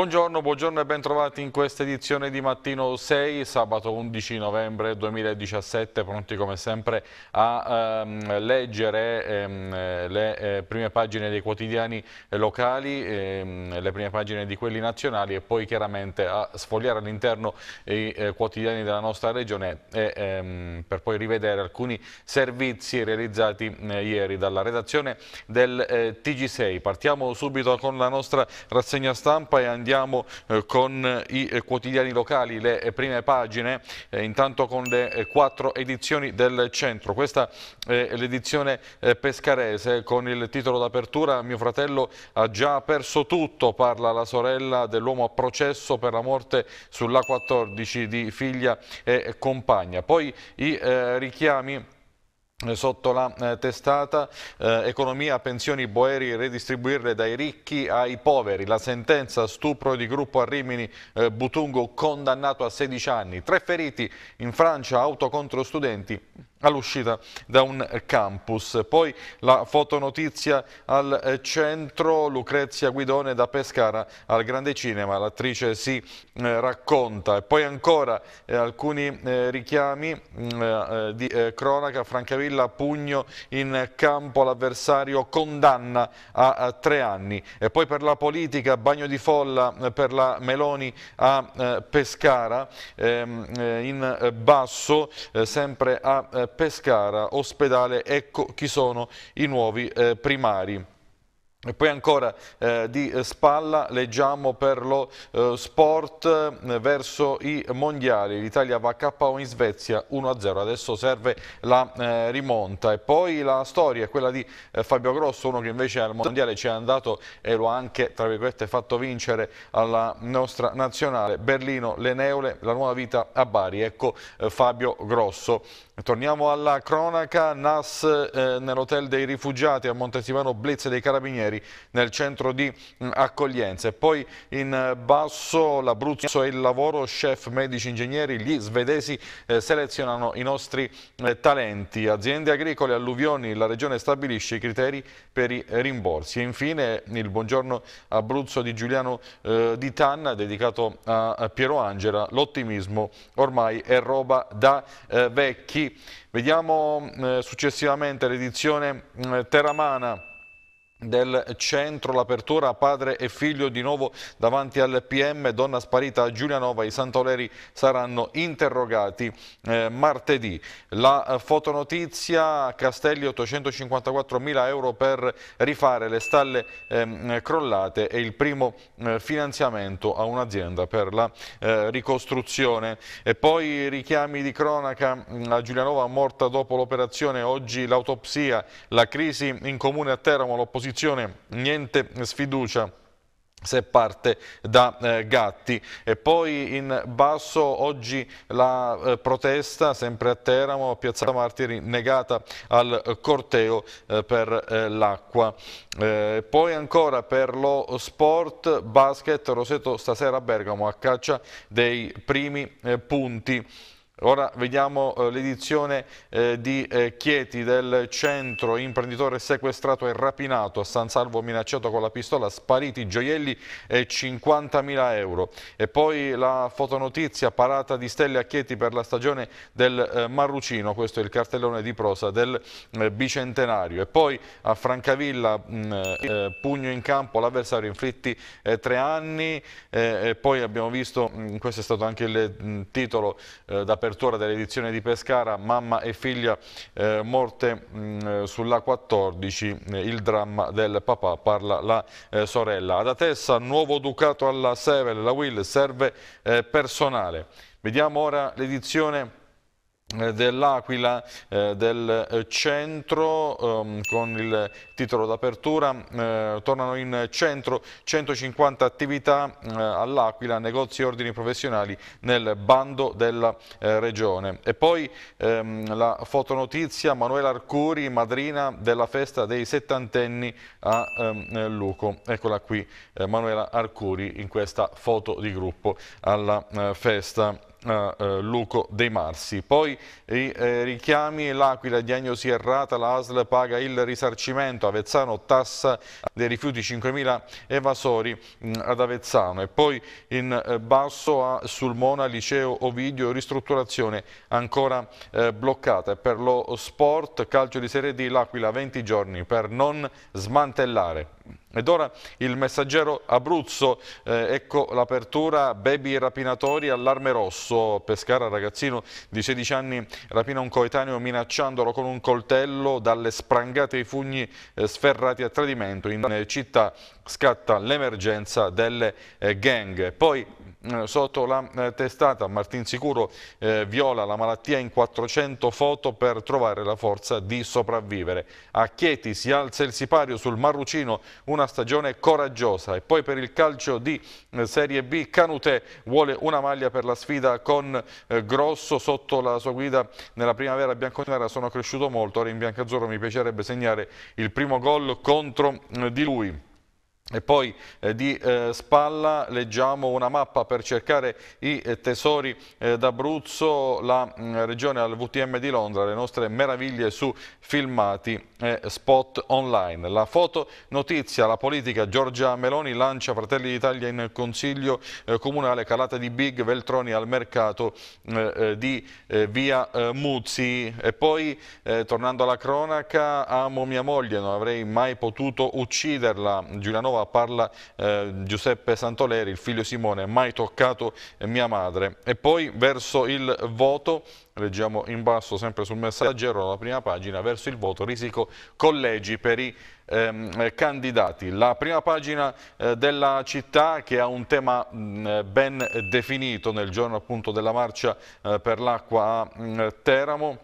Buongiorno, buongiorno e bentrovati in questa edizione di Mattino 6, sabato 11 novembre 2017, pronti come sempre a ehm, leggere ehm, le eh, prime pagine dei quotidiani locali, ehm, le prime pagine di quelli nazionali e poi chiaramente a sfogliare all'interno i eh, quotidiani della nostra regione e, ehm, per poi rivedere alcuni servizi realizzati eh, ieri dalla redazione del eh, TG6. Partiamo subito con la nostra rassegna stampa e andiamo andiamo eh, con i eh, quotidiani locali, le eh, prime pagine, intanto con le quattro edizioni del centro. Questa è l'edizione pescarese con il titolo d'apertura Mio fratello ha già perso tutto, parla la sorella dell'uomo a processo per la morte sull'A14 di figlia e compagna. Poi i richiami sotto la eh, testata eh, economia, pensioni, boeri, redistribuirle dai ricchi ai poveri. La sentenza stupro di gruppo a Rimini, eh, Butungo condannato a 16 anni. Tre feriti in Francia, auto contro studenti all'uscita da un campus. Poi la fotonotizia al eh, centro, Lucrezia Guidone da Pescara al Grande Cinema, l'attrice si eh, racconta. E poi ancora eh, alcuni eh, richiami mm, eh, di eh, cronaca, Francavilla pugno in campo, l'avversario condanna a, a, tre anni. E poi per la politica, bagno di folla per la Meloni a Pescara, ehm, in basso sempre a Pescara, ospedale, ecco chi sono i nuovi eh, primari. E poi ancora eh, di spalla leggiamo per lo eh, sport eh, verso i mondiali, l'Italia va a KO in Svezia 1-0, adesso serve la eh, rimonta. E poi la storia è quella di eh, Fabio Grosso, uno che invece al mondiale ci è andato e lo ha anche tra virgolette fatto vincere alla nostra nazionale, Berlino, le Neule, la nuova vita a Bari, ecco eh, Fabio Grosso. Torniamo alla cronaca, NAS nell'hotel dei rifugiati a Montesivano Blitz dei Carabinieri ieri nel centro di mm, accoglienza. E poi in eh, basso l'Abruzzo e il lavoro, chef, medici, ingegneri, gli svedesi eh, selezionano i nostri eh, talenti. Aziende agricole, alluvioni, la regione stabilisce i criteri per i rimborsi. E infine il buongiorno Abruzzo di Giuliano eh, Di Tanna dedicato a, a Piero Angela, l'ottimismo ormai è roba da eh, vecchi. Vediamo eh, successivamente l'edizione Teramana del centro, l'apertura padre e figlio di nuovo davanti al PM, donna sparita a Giulianova, i Santoleri saranno interrogati eh, martedì. La fotonotizia, Castelli 854 mila euro per rifare le stalle eh, crollate e il primo eh, finanziamento a un'azienda per la eh, ricostruzione. E poi richiami di cronaca mm, a Giulianova morta dopo l'operazione, oggi l'autopsia, la crisi in comune a Teramo, l'opposizione opposizione niente sfiducia se parte da eh, Gatti. E poi in basso oggi la eh, protesta sempre a Teramo, Piazza Martiri negata al corteo eh, per eh, l'acqua. Eh, poi ancora per lo sport basket Roseto stasera a Bergamo a caccia dei primi eh, punti Ora vediamo eh, l'edizione eh, di eh, Chieti del centro, imprenditore sequestrato e rapinato, a San Salvo minacciato con la pistola, spariti gioielli e 50.000 euro. E poi la fotonotizia, parata di stelle a Chieti per la stagione del Marrucino, questo è il cartellone di prosa del bicentenario. E poi a Francavilla, mm, pugno in campo, l'avversario inflitti tre anni, e poi abbiamo visto, mm, questo è stato anche il mm, titolo da per apertura dell'edizione di Pescara, mamma e figlia eh, morte mh, sulla 14, eh, il dramma del papà, parla la eh, sorella. Ad Atessa, nuovo ducato alla Sevel, la Will serve eh, personale. Vediamo ora l'edizione dell'Aquila eh, del eh, centro ehm, con il titolo d'apertura eh, tornano in centro 150 attività eh, all'Aquila negozi e ordini professionali nel bando della eh, regione. E poi ehm, la fotonotizia Manuela Arcuri madrina della festa dei settantenni a ehm, Luco. Eccola qui Manuela Arcuri in questa foto di gruppo alla festa eh, Luco dei Marsi. Poi eh, richiami, l'Aquila, diagnosi errata, la ASL paga il risarcimento, Avezzano tassa dei rifiuti 5.000 evasori mh, mm, ad Avezzano e poi in eh, basso a Sulmona, liceo Ovidio, ristrutturazione ancora eh, bloccata e per lo sport, calcio di Serie D, l'Aquila 20 giorni per non smantellare. Ed ora il messaggero Abruzzo, eh, ecco l'apertura, baby rapinatori, allarme rosso, Pescara ragazzino di 16 anni rapina un coetaneo minacciandolo con un coltello, dalle sprangate ai fugni eh, sferrati a tradimento, in città scatta l'emergenza delle eh, gang. Poi sotto la eh, testata Martin Sicuro eh, viola la malattia in 400 foto per trovare la forza di sopravvivere. A Chieti si alza il sipario sul Marrucino, una stagione coraggiosa e poi per il calcio di eh, Serie B Canutè vuole una maglia per la sfida con eh, Grosso sotto la sua guida nella primavera bianconera sono cresciuto molto, ora in biancazzurro mi piacerebbe segnare il primo gol contro eh, di lui. E poi eh, di eh, spalla leggiamo una mappa per cercare i eh, tesori eh, d'Abruzzo, la mh, mm, regione al VTM di Londra, le nostre meraviglie su filmati e spot online. La foto notizia, la politica, Giorgia Meloni lancia Fratelli d'Italia in Consiglio eh, Comunale, calata di Big Veltroni al mercato eh, di via Muzzi. E poi, tornando alla cronaca, amo mia moglie, non avrei mai potuto ucciderla, Giulianova parla eh, Giuseppe Santoleri, il figlio Simone, mai toccato mia madre. E poi verso il voto, leggiamo in basso sempre sul messaggero, la prima pagina, verso il voto, risico collegi per i ehm, candidati. La prima pagina eh, della città che ha un tema mh, ben definito nel giorno appunto della marcia eh, per l'acqua a mh, Teramo,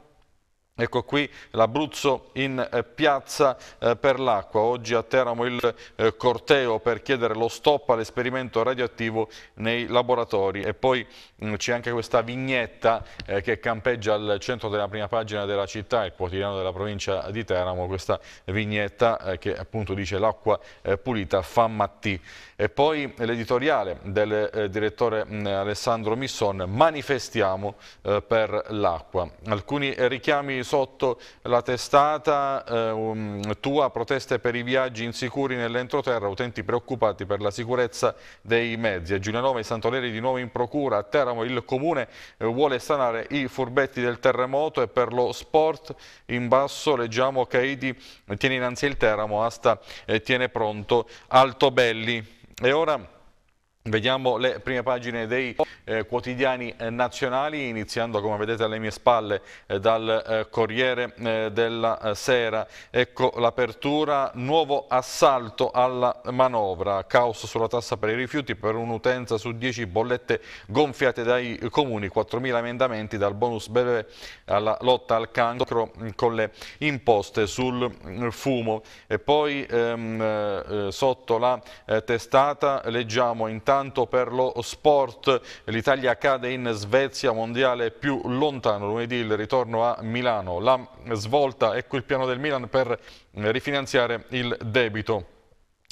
Ecco qui l'Abruzzo in eh, piazza eh, per l'acqua, oggi a Teramo il eh, corteo per chiedere lo stop all'esperimento radioattivo nei laboratori e poi mm, c'è anche questa vignetta che campeggia al centro della prima pagina della città, il quotidiano della provincia di Teramo, questa vignetta che appunto dice l'acqua pulita fa matti. E poi l'editoriale del direttore mm, Alessandro Misson, manifestiamo per l'acqua. Alcuni richiami sotto la testata eh, um, tua proteste per i viaggi insicuri nell'entroterra, utenti preoccupati per la sicurezza dei mezzi. A Giulianova i Santoleri di nuovo in procura, a Teramo il comune eh, vuole sanare i furbetti del terremoto e per lo sport in basso leggiamo Caidi tiene innanzi il Teramo, Asta eh, tiene pronto Altobelli. E ora Vediamo le prime pagine dei eh, quotidiani eh, nazionali, iniziando come vedete alle mie spalle eh, dal eh, Corriere eh, della eh, Sera. Ecco l'apertura, nuovo assalto alla manovra, caos sulla tassa per i rifiuti per un'utenza su 10 bollette gonfiate dai comuni, 4.000 emendamenti dal bonus beve alla lotta al cancro con le imposte sul fumo. E poi ehm, sotto la testata leggiamo intanto Intanto per lo sport. l'Italia cade in Svezia, mondiale più lontano, lunedì il ritorno a Milano. La svolta, ecco il piano del Milan per rifinanziare il debito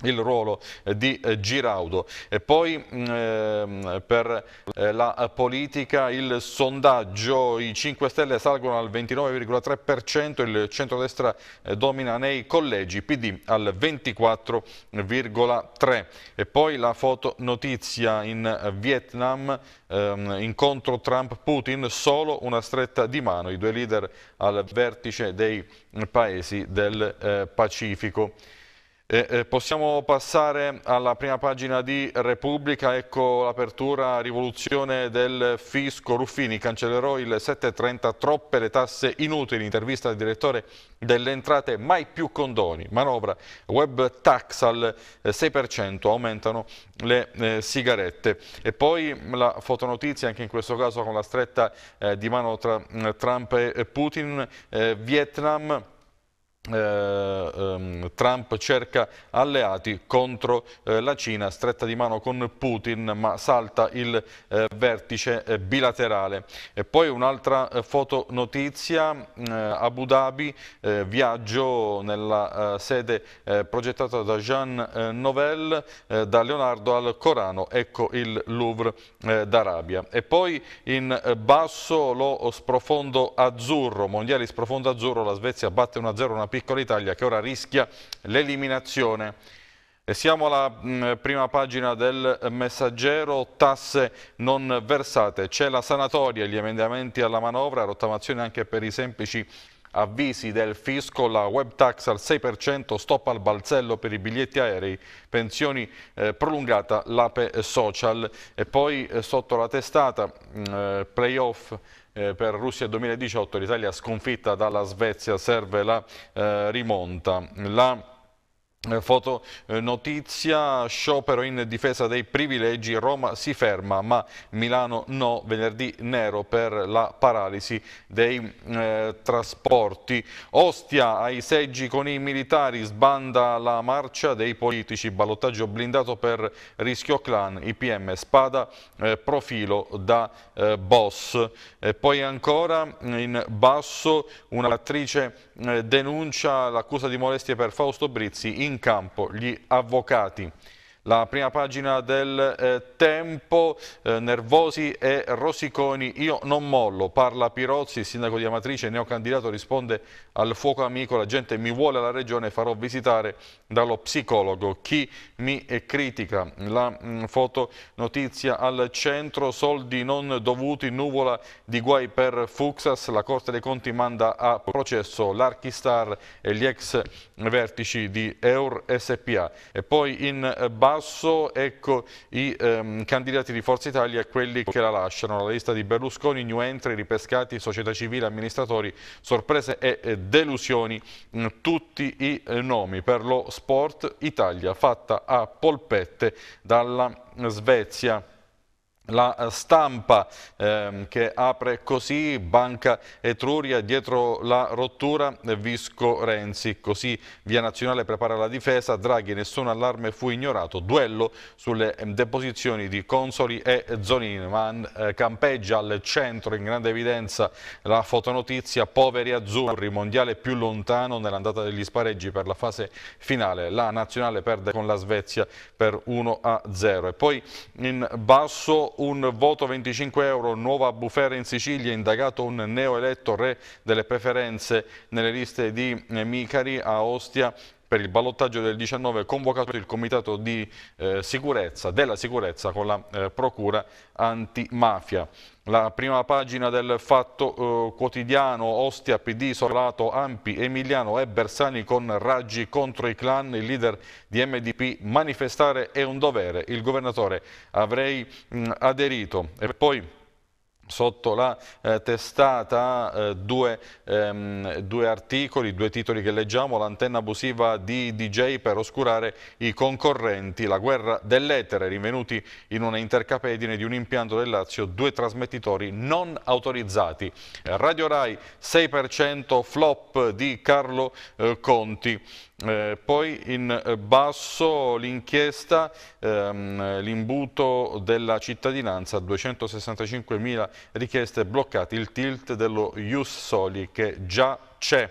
il ruolo di eh, Giraudo. E poi eh, per eh, la politica il sondaggio i 5 Stelle salgono al 29,3% il centrodestra eh, domina nei collegi PD al 24,3% e poi la foto notizia in Vietnam ehm, incontro Trump-Putin solo una stretta di mano i due leader al vertice dei paesi del eh, Pacifico eh, eh, possiamo passare alla prima pagina di Repubblica, ecco l'apertura rivoluzione del fisco, Ruffini cancellerò il 730, troppe le tasse inutili, intervista al direttore delle entrate, mai più condoni, manovra, web tax al 6%, eh, aumentano le eh, sigarette. E poi la fotonotizia, anche in questo caso con la stretta eh, di mano tra Trump e Putin, eh, Vietnam, Trump cerca alleati contro eh, la Cina, stretta di mano con Putin, ma salta il eh, vertice eh, bilaterale. E poi un'altra eh, fotonotizia, eh, Abu Dhabi, viaggio nella sede progettata da Jean Nouvel, da Leonardo al Corano, ecco il Louvre d'Arabia. E poi in basso lo sprofondo azzurro, mondiali sprofondo azzurro, la Svezia batte 1-0 una piccola Italia che ora rischia l'eliminazione. Siamo alla mh, mm, prima pagina del messaggero, tasse non versate, c'è la sanatoria, gli emendamenti alla manovra, rottamazione anche per i semplici avvisi del fisco, la web tax al 6%, stop al balzello per i biglietti aerei, pensioni eh, prolungata, l'ape social. E poi eh, sotto la testata mm, eh, playoff eh, per Russia 2018, l'Italia sconfitta dalla Svezia, serve la eh, rimonta. La Foto eh, notizia, sciopero in difesa dei privilegi, Roma si ferma ma Milano no, venerdì nero per la paralisi dei eh, trasporti. Ostia ai seggi con i militari, sbanda la marcia dei politici, ballottaggio blindato per rischio clan, IPM, spada, eh, profilo da eh, boss. E poi ancora in basso un'attrice eh, denuncia l'accusa di molestie per Fausto Brizzi in campo gli avvocati. La prima pagina del eh, Tempo, eh, nervosi e rosiconi, io non mollo, parla Pirozzi, il sindaco di Amatrice, neocandidato, risponde al fuoco amico, la gente mi vuole alla regione, farò visitare dallo psicologo. Chi mi critica? La mh, mm, foto notizia al centro, soldi non dovuti, nuvola di guai per Fuxas, la Corte dei Conti manda a processo l'Archistar e gli ex vertici di Eur SPA. E poi in basso basso ecco i ehm, candidati di Forza Italia e quelli che la lasciano. La lista di Berlusconi, new entry, ripescati, società civile, amministratori, sorprese e eh, delusioni, mm, tutti i eh, nomi per lo sport Italia fatta a polpette dalla Svezia. La stampa ehm, che apre così, Banca Etruria, dietro la rottura Visco Renzi, così Via Nazionale prepara la difesa, Draghi nessun allarme fu ignorato, duello sulle ehm, deposizioni di Consoli e Zonini, ma eh, campeggia al centro in grande evidenza la fotonotizia, poveri azzurri, mondiale più lontano nell'andata degli spareggi per la fase finale, la Nazionale perde con la Svezia per 1-0 e poi in basso un voto 25 euro, nuova bufera in Sicilia, indagato un neoeletto re delle preferenze nelle liste di Micari a Ostia per il ballottaggio del 19 convocato il comitato di eh, sicurezza, della sicurezza con la eh, procura antimafia. La prima pagina del Fatto eh, Quotidiano, Ostia, PD, isolato, Ampi, Emiliano e Bersani con raggi contro i clan, il leader di MDP, manifestare è un dovere, il governatore avrei mh, aderito. E poi sotto la eh, testata eh, due, ehm, due, articoli, due titoli che leggiamo, l'antenna abusiva di DJ per oscurare i concorrenti, la guerra dell'etere, rinvenuti in una intercapedine di un impianto del Lazio, due trasmettitori non autorizzati. Radio Rai 6% flop di Carlo eh, Conti. Eh, poi in basso l'inchiesta, ehm, l'imbuto della cittadinanza, 265.000 richieste bloccate, il tilt dello Ius Soli che già c'è.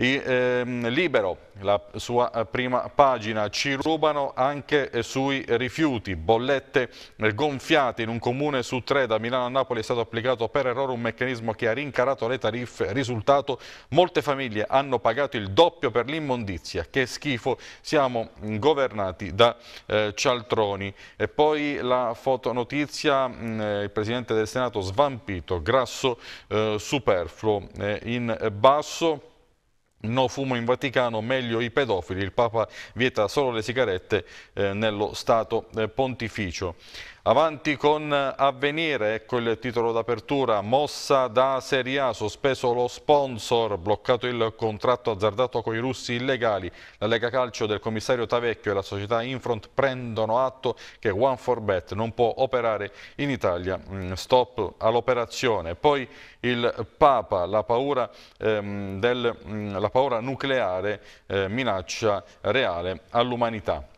Ehm, libero, la sua eh, prima pagina, ci rubano anche eh, sui rifiuti, bollette eh, gonfiate in un comune su tre da Milano a Napoli. È stato applicato per errore un meccanismo che ha rincarato le tariffe, risultato molte famiglie hanno pagato il doppio per l'immondizia, che schifo, siamo governati da eh, cialtroni. E poi la fotonotizia, mh, il Presidente del Senato svampito, grasso eh, superfluo, eh, in basso No fumo in Vaticano, meglio i pedofili, il Papa vieta solo le sigarette eh, nello Stato eh, pontificio. Avanti con Avvenire, ecco il titolo d'apertura, mossa da Serie A, sospeso lo sponsor, bloccato il contratto azzardato con i russi illegali. La Lega Calcio del commissario Tavecchio e la società Infront prendono atto che One4Bet non può operare in Italia. Mm, stop all'operazione. Poi il Papa, la paura, ehm, del, mm, la paura nucleare eh, minaccia reale all'umanità.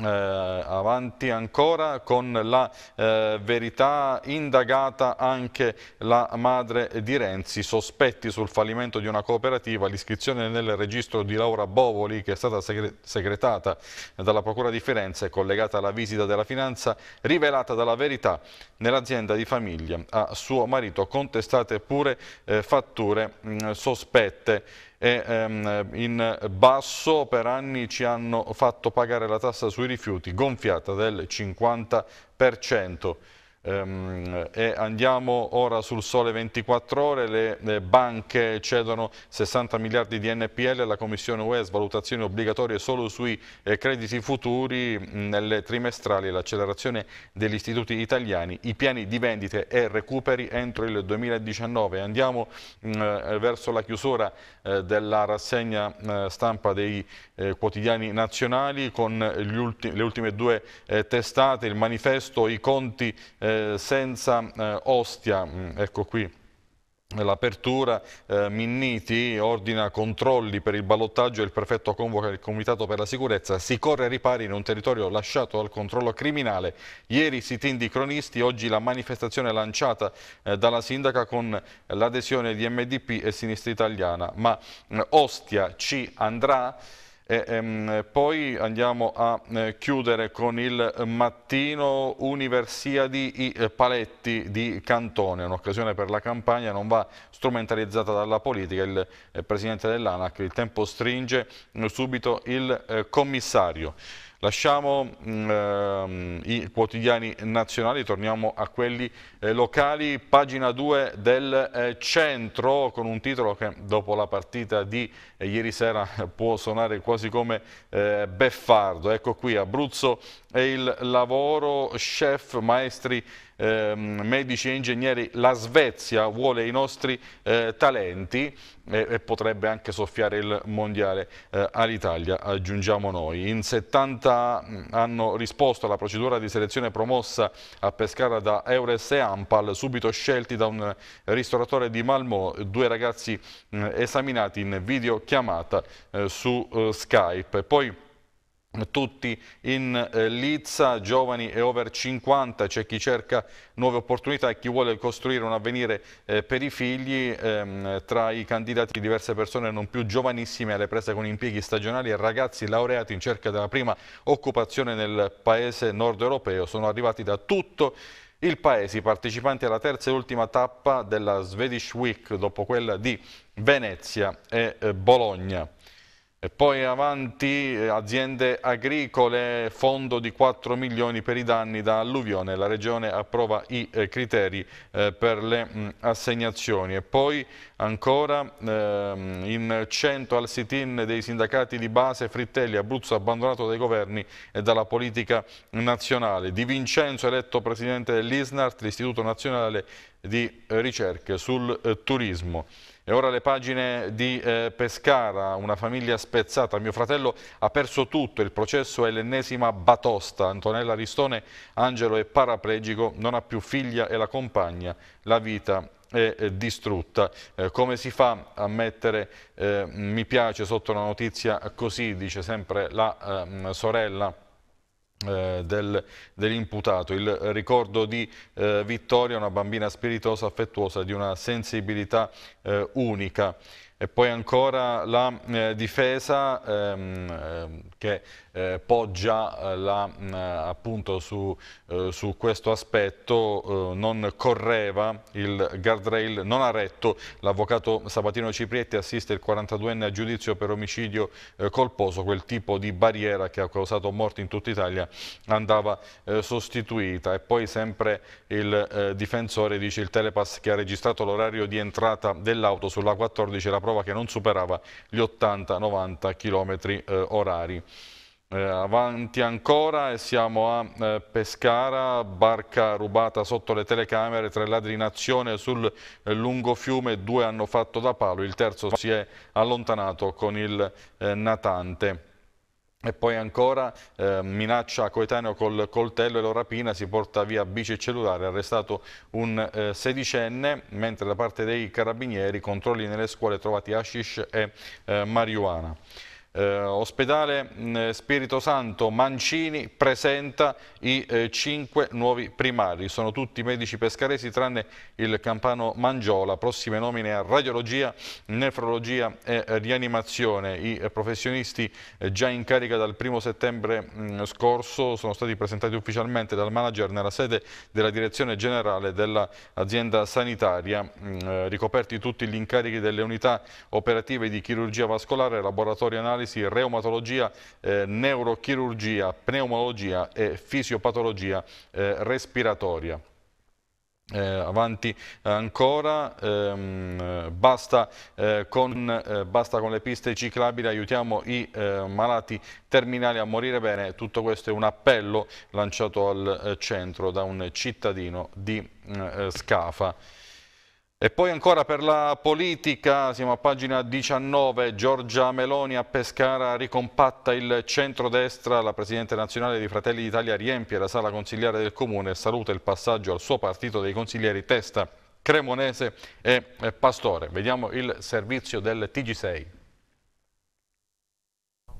Eh, avanti ancora con la eh, verità indagata anche la madre di Renzi, sospetti sul fallimento di una cooperativa, l'iscrizione nel registro di Laura Bovoli che è stata segretata dalla Procura di Firenze collegata alla visita della finanza rivelata dalla verità nell'azienda di famiglia a suo marito contestate pure eh, fatture mh, sospette e ehm, in basso per anni ci hanno fatto pagare la tassa sui rifiuti gonfiata del 50%. Ehm, e andiamo ora sul sole 24 ore, le, le, banche cedono 60 miliardi di NPL, la Commissione UE svalutazioni obbligatorie solo sui eh, crediti futuri mh, nelle trimestrali, l'accelerazione degli istituti italiani, i piani di vendite e recuperi entro il 2019. Andiamo mh, eh, verso la chiusura eh, della rassegna eh, stampa dei eh, quotidiani nazionali con ulti le ultime due eh, testate, il manifesto, i conti eh, senza eh, Ostia, mm, ecco qui L'apertura, eh, Minniti ordina controlli per il ballottaggio e il prefetto convoca il comitato per la sicurezza, si corre ai ripari in un territorio lasciato al controllo criminale. Ieri sit-in di cronisti, oggi la manifestazione lanciata eh, dalla sindaca con l'adesione di MDP e Sinistra Italiana, ma eh, Ostia ci andrà? E, ehm, poi andiamo a eh, chiudere con il mattino Universiadi i eh, paletti di Cantone, un'occasione per la campagna, non va strumentalizzata dalla politica, il eh, presidente dell'ANAC, il tempo stringe subito il eh, commissario. Lasciamo mh, ehm, i quotidiani nazionali, torniamo a quelli eh, locali, pagina 2 del eh, centro con un titolo che dopo la partita di eh, ieri sera può suonare quasi come eh, beffardo. Ecco qui Abruzzo e il lavoro, chef, maestri ehm, medici e ingegneri, la Svezia vuole i nostri eh, talenti e, e, potrebbe anche soffiare il mondiale eh, all'Italia, aggiungiamo noi. In 70 mm, hanno risposto alla procedura di selezione promossa a Pescara da Eures e Ampal, subito scelti da un ristoratore di Malmò, due ragazzi mm, esaminati in videochiamata eh, su eh, Skype. Poi tutti in eh, Lizza, giovani e over 50, c'è chi cerca nuove opportunità e chi vuole costruire un avvenire eh, per i figli, ehm, tra i candidati diverse persone non più giovanissime alle prese con impieghi stagionali e ragazzi laureati in cerca della prima occupazione nel paese nord europeo, sono arrivati da tutto il paese, i partecipanti alla terza e ultima tappa della Swedish Week dopo quella di Venezia e eh, Bologna. E poi avanti eh, aziende agricole, fondo di 4 milioni per i danni da alluvione, la Regione approva i eh, criteri eh, per le mh, assegnazioni. E poi ancora ehm, in 100 al sit-in dei sindacati di base Frittelli, Abruzzo abbandonato dai governi e dalla politica nazionale, Di Vincenzo eletto presidente dell'ISNART, l'Istituto Nazionale di Ricerche sul Turismo. E ora le pagine di eh, Pescara, una famiglia spezzata. Mio fratello ha perso tutto, il processo è l'ennesima batosta. Antonella Ristone, Angelo è paraplegico, non ha più figlia e la compagna. La vita è distrutta. Eh, come si fa a mettere eh, mi piace sotto una notizia così, dice sempre la eh, sorella eh, del, dell'imputato. Il ricordo di eh, Vittoria, una bambina spiritosa, affettuosa, di una sensibilità eh, unica. E poi ancora la eh, difesa ehm, ehm che eh, poggia eh, la, mh, appunto su, eh, su, questo aspetto, eh, non correva il guardrail, non ha retto. L'avvocato Sabatino Ciprietti assiste il 42enne a giudizio per omicidio eh, colposo, quel tipo di barriera che ha causato morti in tutta Italia andava sostituita. E poi sempre il difensore dice il telepass che ha registrato l'orario di entrata dell'auto sulla 14 la prova che non superava gli 80-90 km orari. Eh, avanti ancora e siamo a eh, Pescara, barca rubata sotto le telecamere, tre ladri in azione sul eh, lungo fiume, due hanno fatto da palo, il terzo si è allontanato con il eh, natante. E poi ancora eh, minaccia coetaneo col coltello e lo rapina, si porta via bici e cellulare, arrestato un eh, sedicenne, mentre da parte dei carabinieri controlli nelle scuole trovati hashish e eh, marijuana. Eh, ospedale mh, Spirito Santo Mancini presenta i eh, cinque nuovi primari, sono tutti medici pescaresi tranne il campano Mangiola, prossime nomine a radiologia, nefrologia e rianimazione. I eh, professionisti eh, già in carica dal 1 settembre mh, scorso sono stati presentati ufficialmente dal manager nella sede della direzione generale dell'azienda sanitaria, mh, eh, ricoperti tutti gli incarichi delle unità operative di chirurgia vascolare, laboratorio analisi analisi, reumatologia, eh, neurochirurgia, pneumologia e fisiopatologia eh, respiratoria. Eh, avanti ancora, ehm, basta, eh, con, eh, basta, con, le piste ciclabili, aiutiamo i eh, malati terminali a morire bene, tutto questo è un appello lanciato al eh, centro da un cittadino di eh, Scafa. E poi ancora per la politica, siamo a pagina 19, Giorgia Meloni a Pescara ricompatta il centrodestra, la Presidente nazionale di Fratelli d'Italia riempie la sala consigliare del Comune e saluta il passaggio al suo partito dei consiglieri Testa, Cremonese e Pastore. Vediamo il servizio del TG6.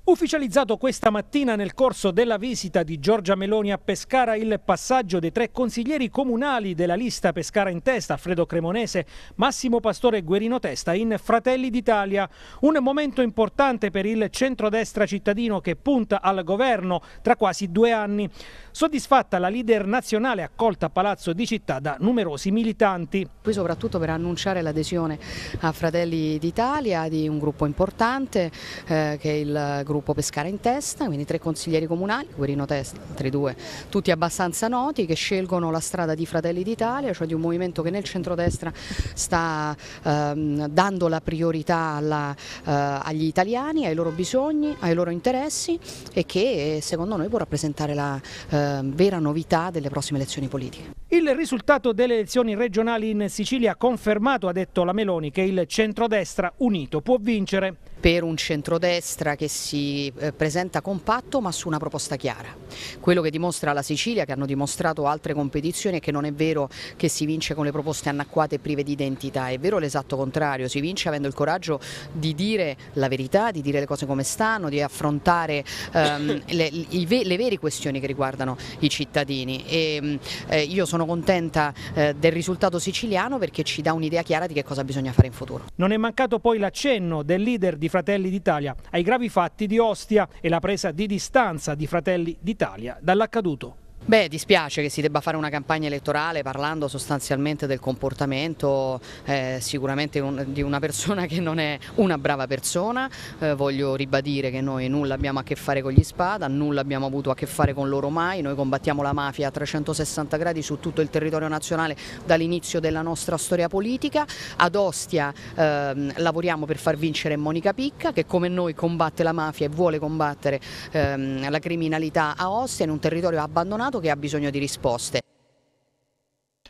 Ufficializzato questa mattina nel corso della visita di Giorgia Meloni a Pescara il passaggio dei tre consiglieri comunali della lista Pescara in testa, Alfredo Cremonese, Massimo Pastore e Guerino Testa in Fratelli d'Italia. Un momento importante per il centrodestra cittadino che punta al governo tra quasi due anni. Soddisfatta la leader nazionale accolta a Palazzo di Città da numerosi militanti. Qui soprattutto per annunciare l'adesione a Fratelli d'Italia di un gruppo importante eh, che è il gruppo gruppo Pescara in testa, quindi tre consiglieri comunali, Guerino Testa, altri due, tutti abbastanza noti, che scelgono la strada di Fratelli d'Italia, cioè di un movimento che nel centrodestra sta ehm, dando la priorità alla, eh, agli italiani, ai loro bisogni, ai loro interessi e che secondo noi può rappresentare la eh, vera novità delle prossime elezioni politiche. Il risultato delle elezioni regionali in Sicilia ha confermato, ha detto la Meloni, che il centrodestra unito può vincere per un centrodestra che si eh, presenta compatto ma su una proposta chiara. Quello che dimostra la Sicilia, che hanno dimostrato altre competizioni, è che non è vero che si vince con le proposte anacquate e prive di identità, è vero l'esatto contrario, si vince avendo il coraggio di dire la verità, di dire le cose come stanno, di affrontare ehm, le, i, le, vere questioni che riguardano i cittadini. E, eh, io sono contenta eh, del risultato siciliano perché ci dà un'idea chiara di che cosa bisogna fare in futuro. Non è mancato poi l'accenno del leader di Fratelli d'Italia ai gravi fatti di Ostia e la presa di distanza di Fratelli d'Italia dall'accaduto. Beh, dispiace che si debba fare una campagna elettorale parlando sostanzialmente del comportamento eh, sicuramente un, di una persona che non è una brava persona, eh, voglio ribadire che noi nulla abbiamo a che fare con gli spada, nulla abbiamo avuto a che fare con loro mai, noi combattiamo la mafia a 360 gradi su tutto il territorio nazionale dall'inizio della nostra storia politica, ad Ostia eh, lavoriamo per far vincere Monica Picca che come noi combatte la mafia e vuole combattere ehm, la criminalità a Ostia in un territorio abbandonato che ha bisogno di risposte.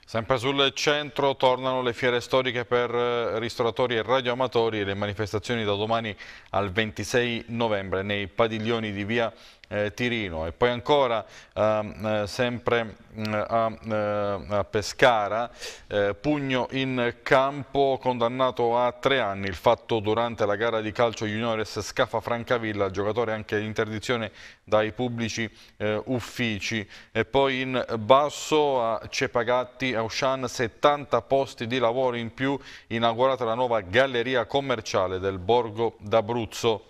Sempre sul centro tornano le fiere storiche per eh, ristoratori e radioamatori e le manifestazioni da domani al 26 novembre nei padiglioni di via eh, Tirino. E poi ancora ehm, eh, sempre mm, a, eh, a, Pescara, eh, pugno in campo condannato a tre anni, il fatto durante la gara di calcio juniores Scafa Francavilla, giocatore anche in interdizione dai pubblici eh, uffici. E poi in basso a Cepagatti, a Uscian 70 posti di lavoro in più, inaugurata la nuova galleria commerciale del Borgo d'Abruzzo.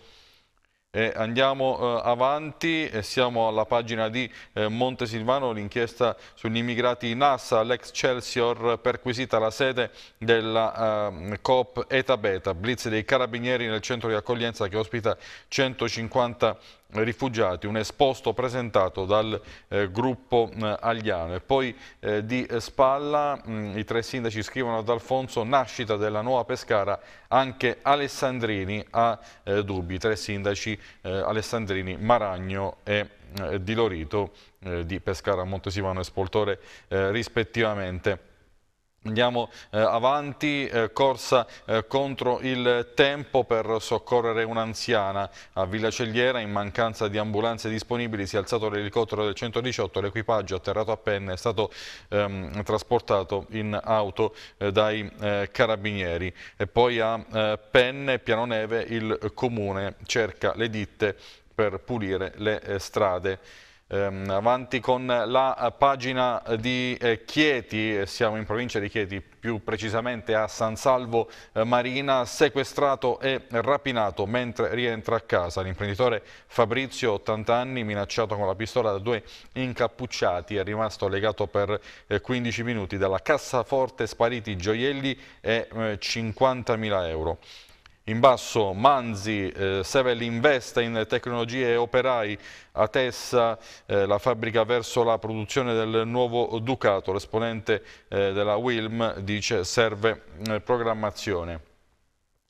E andiamo eh, avanti, e siamo alla pagina di eh, Montesilvano, l'inchiesta sugli immigrati Nassa, l'ex-Celsior perquisita la sede della eh, Coop Eta Beta, blitz dei carabinieri nel centro di accoglienza che ospita 150 rifugiati, un esposto presentato dal eh, gruppo eh, Agliano. E poi eh, di Spalla mh, mm, i tre sindaci scrivono ad Alfonso nascita della nuova Pescara, anche Alessandrini ha eh, dubbi, tre sindaci eh, Alessandrini, Maragno e eh, Di Lorito di Pescara, Montesivano e Spoltore rispettivamente. Andiamo eh, avanti, eh, corsa eh, contro il tempo per soccorrere un'anziana a Villa Cegliera in mancanza di ambulanze disponibili si è alzato l'elicottero del 118, l'equipaggio atterrato a Penne è stato ehm, trasportato in auto eh, dai eh, carabinieri e poi a eh, Penne, Piano Neve, il comune cerca le ditte per pulire le strade. Ehm, avanti con la pagina di eh, Chieti, siamo in provincia di Chieti, più precisamente a San Salvo eh, Marina, sequestrato e rapinato mentre rientra a casa. L'imprenditore Fabrizio, 80 anni, minacciato con la pistola da due incappucciati, è rimasto legato per eh, 15 minuti dalla cassaforte spariti gioielli e eh, 50.000 euro. In basso Manzi, eh, Sevel investe in tecnologie e operai a Tessa, eh, la fabbrica verso la produzione del nuovo Ducato. L'esponente eh, della Wilm dice serve eh, programmazione.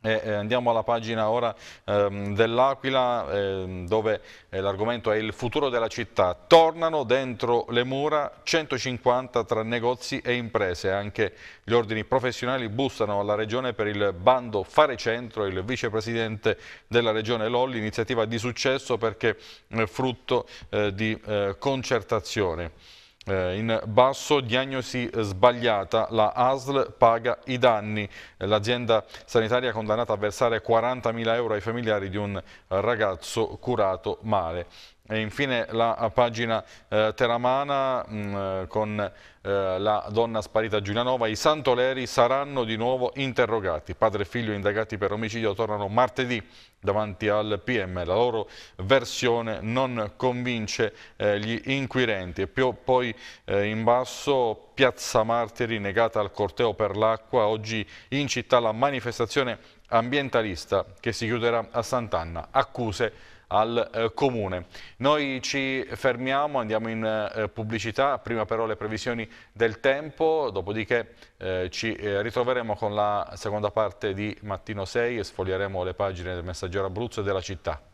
E, eh, andiamo alla pagina ora ehm, dell'Aquila eh, dove eh, l'argomento è il futuro della città. Tornano dentro le mura 150 tra negozi e imprese. Anche gli ordini professionali bussano alla Regione per il bando Fare Centro. Il vicepresidente della Regione Lolli, iniziativa di successo perché è frutto eh, di eh, concertazione. Eh, in basso, diagnosi sbagliata, la ASL paga i danni. L'azienda sanitaria condannata a versare 40.000 euro ai familiari di un ragazzo curato male. E infine la pagina eh, teramana mh, mm, con eh, la donna sparita Giulianova. I Santoleri saranno di nuovo interrogati. Padre e figlio indagati per omicidio tornano martedì davanti al PM. La loro versione non convince eh, gli inquirenti. E più, poi eh, in basso Piazza Martiri negata al corteo per l'acqua. Oggi in città la manifestazione ambientalista che si chiuderà a Sant'Anna. Accuse al eh, Comune. Noi ci fermiamo, andiamo in eh, pubblicità, prima però le previsioni del tempo, dopodiché eh, ci eh, ritroveremo con la seconda parte di Mattino 6 e sfoglieremo le pagine del Messaggero Abruzzo e della città.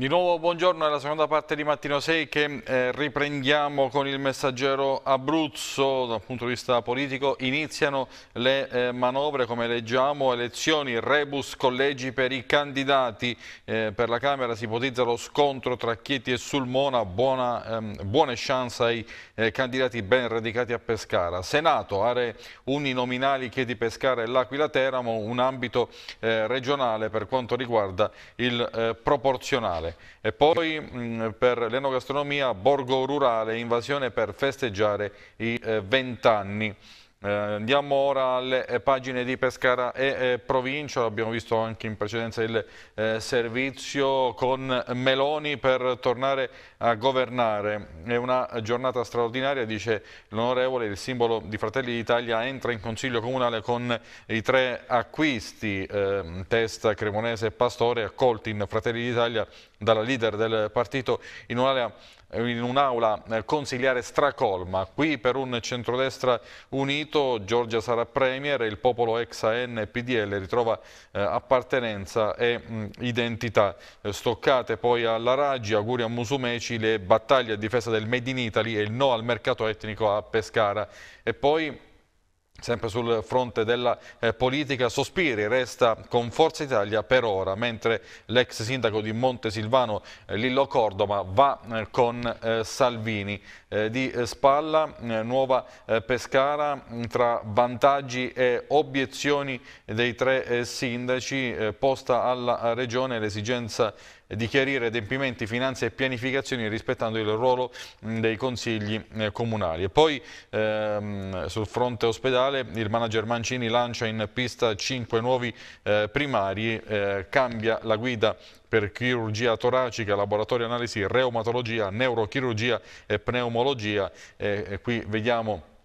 Di nuovo buongiorno alla seconda parte di Mattino 6 che eh, riprendiamo con il messaggero Abruzzo dal punto di vista politico. Iniziano le eh, manovre come leggiamo, elezioni, rebus, collegi per i candidati. Eh, per la Camera si ipotizza lo scontro tra Chieti e Sulmona, buona, ehm, buone chance ai eh, candidati ben radicati a Pescara. Senato, aree uninominali Chieti Pescara e l'Aquila Teramo, un ambito eh, regionale per quanto riguarda il eh, proporzionale rurale. E poi mh, per l'enogastronomia Borgo Rurale, invasione per festeggiare i eh, vent'anni. Eh, andiamo ora alle eh, pagine di Pescara e eh, provincia, l'abbiamo visto anche in precedenza il eh, servizio con Meloni per tornare a governare. È una giornata straordinaria, dice l'onorevole, il simbolo di Fratelli d'Italia entra in Consiglio Comunale con i tre acquisti, ehm, Testa, Cremonese e Pastore, accolti in Fratelli d'Italia dalla leader del partito in un'area in un'aula eh, consigliare stracolma. Qui per un centrodestra unito Giorgia sarà premier, il popolo ex AN e PDL ritrova eh, appartenenza e mh, identità. Eh, stoccate poi alla Raggi, auguri a Musumeci, le battaglie a difesa del Made in Italy e il no al mercato etnico a Pescara. E poi Sempre sul fronte della eh, politica, Sospiri resta con Forza Italia per ora, mentre l'ex sindaco di Montesilvano eh, Lillo Cordoma va eh, con eh, Salvini. Eh, di Spalla, eh, nuova Pescara, tra vantaggi e obiezioni dei tre sindaci, posta alla Regione l'esigenza di chiarire adempimenti, finanze e pianificazioni rispettando il ruolo dei consigli eh, comunali. E poi ehm, sul fronte ospedale il manager Mancini lancia in pista 5 nuovi eh, primari, eh, cambia la guida per chirurgia toracica, laboratorio analisi, reumatologia, neurochirurgia e pneumologia. e qui vediamo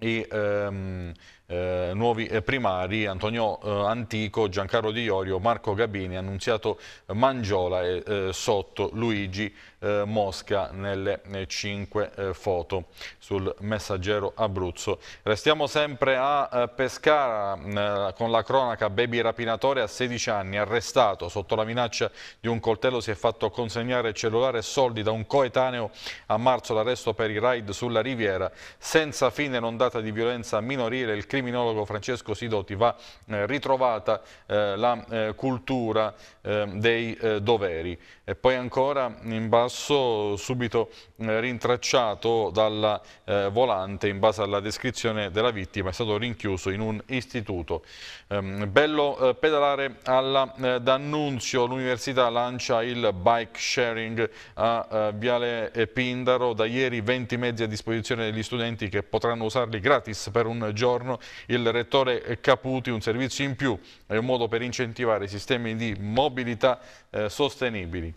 i ehm, eh, nuovi eh, primari Antonio eh, Antico, Giancarlo Di Iorio, Marco Gabini, Annunziato Mangiola e eh, Sotto Luigi Mosca nelle eh, cinque foto sul messaggero Abruzzo. Restiamo sempre a Pescara con la cronaca baby rapinatore a 16 anni, arrestato. Sotto la minaccia di un coltello si è fatto consegnare cellulare e soldi da un coetaneo. A marzo l'arresto per i raid sulla riviera senza fine non data di violenza minorile. Il criminologo Francesco Sidotti va eh, ritrovata eh, la eh, cultura dei doveri. E poi ancora in basso subito rintracciato dalla volante in base alla descrizione della vittima è stato rinchiuso in un istituto. Ehm, bello pedalare alla D'Annunzio, l'università lancia il bike sharing a Viale Pindaro, da ieri 20 mezzi a disposizione degli studenti che potranno usarli gratis per un giorno il rettore Caputi, un servizio in più è un modo per incentivare i sistemi di mobilità eh, sostenibili.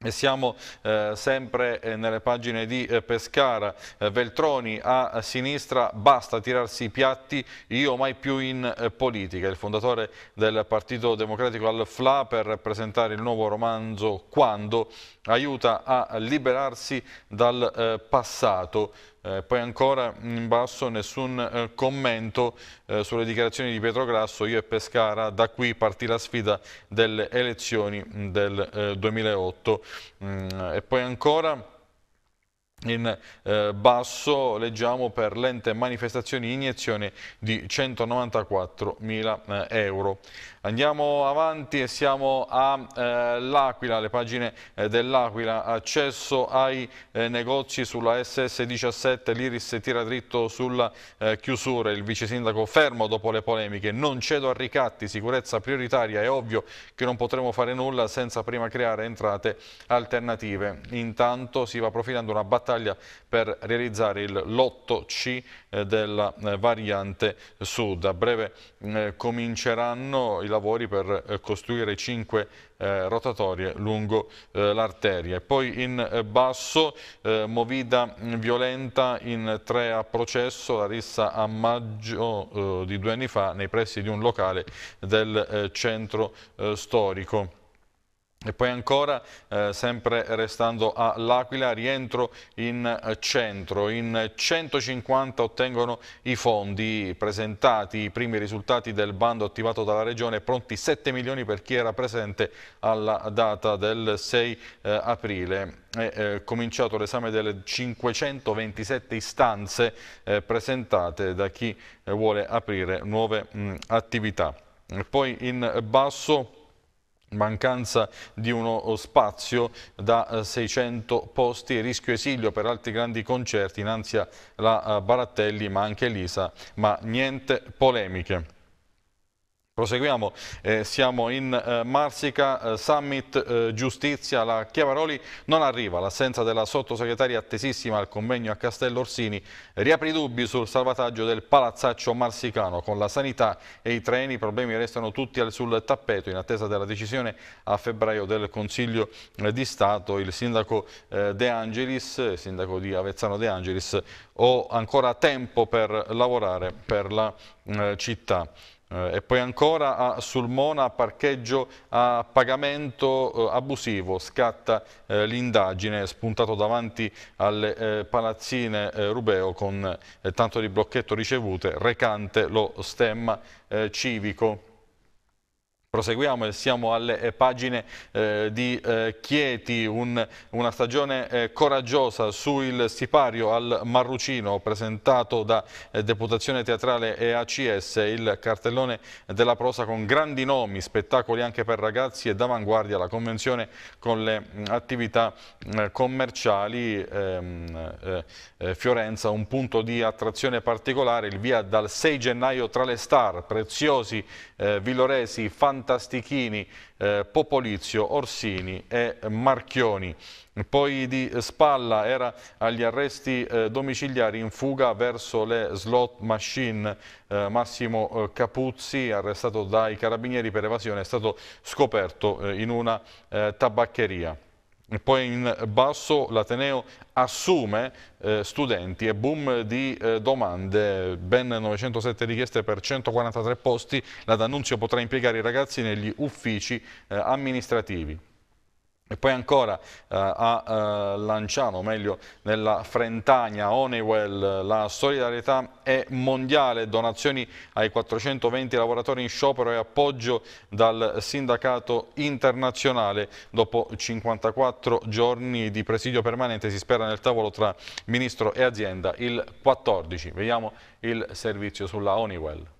E siamo eh, sempre eh, nelle pagine di eh, Pescara, eh, Veltroni a sinistra, basta tirarsi i piatti, io mai più in eh, politica. Il fondatore del Partito Democratico al FLA per presentare il nuovo romanzo Quando aiuta a liberarsi dal eh, passato. Eh, poi ancora in basso nessun eh, commento eh, sulle dichiarazioni di Pietro Grasso, io e Pescara, da qui partì la sfida delle elezioni del 2008. Eh, mm, e poi ancora in eh, basso leggiamo per l'ente manifestazioni iniezione di 194 mila eh, euro. Andiamo avanti e siamo all'Aquila, eh, le pagine eh, dell'Aquila, accesso ai eh, negozi sulla SS17, l'Iris tira dritto sulla eh, chiusura, il vice sindaco fermo dopo le polemiche, non cedo a ricatti, sicurezza prioritaria, è ovvio che non potremo fare nulla senza prima creare entrate alternative. Intanto si va profilando una battaglia per realizzare il lotto C eh, della eh, variante sud. A breve cominceranno i lavori per eh, costruire cinque eh, rotatorie lungo eh, l'arteria. Poi in basso movida violenta in tre a processo, la rissa a maggio di due anni fa nei pressi di un locale del centro storico. E poi ancora, eh, sempre restando all'Aquila, rientro in eh, centro. In 150 ottengono i fondi presentati, i primi risultati del bando attivato dalla Regione, pronti 7 milioni per chi era presente alla data del 6 eh, aprile. È eh, cominciato l'esame delle 527 istanze eh, presentate da chi eh, vuole aprire nuove mh, attività. E poi in basso mancanza di uno spazio da 600 eh, posti, rischio esilio per altri grandi concerti innanzi alla eh, Barattelli ma anche Lisa, ma niente polemiche. Proseguiamo, eh, siamo in eh, Marsica, eh, Summit eh, Giustizia, la Chiavaroli non arriva, l'assenza della sottosegretaria attesissima al convegno a Castello Orsini riapre i dubbi sul salvataggio del palazzaccio marsicano, con la sanità e i treni i problemi restano tutti sul tappeto. In attesa della decisione a febbraio del Consiglio eh, di Stato, il sindaco eh, De Angelis, sindaco di Avezzano De Angelis, ho ancora tempo per lavorare per la città. Eh, e poi ancora a Sulmona parcheggio a pagamento eh, abusivo, scatta eh, l'indagine spuntato davanti alle palazzine Rubeo con tanto di blocchetto ricevute recante lo stemma civico. Proseguiamo e siamo alle eh, pagine eh, di eh, Chieti, un, una stagione eh, coraggiosa sul sipario al Marrucino presentato da eh, Deputazione Teatrale e ACS, il cartellone della prosa con grandi nomi, spettacoli anche per ragazzi e d'avanguardia, la convenzione con le mh, attività mh, commerciali, ehm, eh, Fiorenza, un punto di attrazione particolare, il via dal 6 gennaio tra le star, preziosi, villoresi, fantastici, Fantastichini, eh, Popolizio, Orsini e Marchioni. Poi di spalla era agli arresti eh, domiciliari in fuga verso le slot machine. Eh, Massimo eh, Capuzzi, arrestato dai carabinieri per evasione, è stato scoperto eh, in una eh, tabaccheria. E poi in basso l'Ateneo assume eh, studenti e boom di eh, domande, ben 907 richieste per 143 posti, la D'Annunzio potrà impiegare i ragazzi negli uffici eh, amministrativi. E poi ancora eh, a eh, Lanciano, meglio nella Frentagna, Honeywell, la solidarietà è mondiale, donazioni ai 420 lavoratori in sciopero e appoggio dal sindacato internazionale. Dopo 54 giorni di presidio permanente si spera nel tavolo tra ministro e azienda il 14. Vediamo il servizio sulla Honeywell.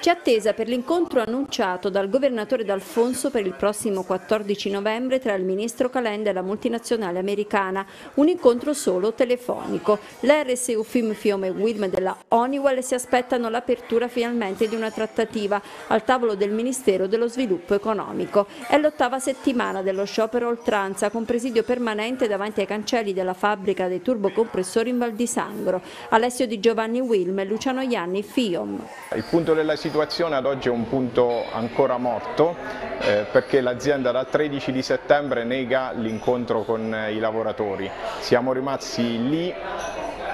C'è attesa per l'incontro annunciato dal governatore D'Alfonso per il prossimo 14 novembre tra il ministro Calenda e la multinazionale americana, un incontro solo telefonico. L'RSU Film Fiume Wilm della Honeywell si aspettano l'apertura finalmente di una trattativa al tavolo del Ministero dello Sviluppo Economico. È l'ottava settimana dello sciopero oltranza con presidio permanente davanti ai cancelli della fabbrica dei turbocompressori in Val di Sangro. Alessio Di Giovanni Wilm e Luciano Ianni Fiom. Il punto della situazione ad oggi è un punto ancora morto eh, perché l'azienda dal 13 di settembre nega l'incontro con i lavoratori. Siamo rimasti lì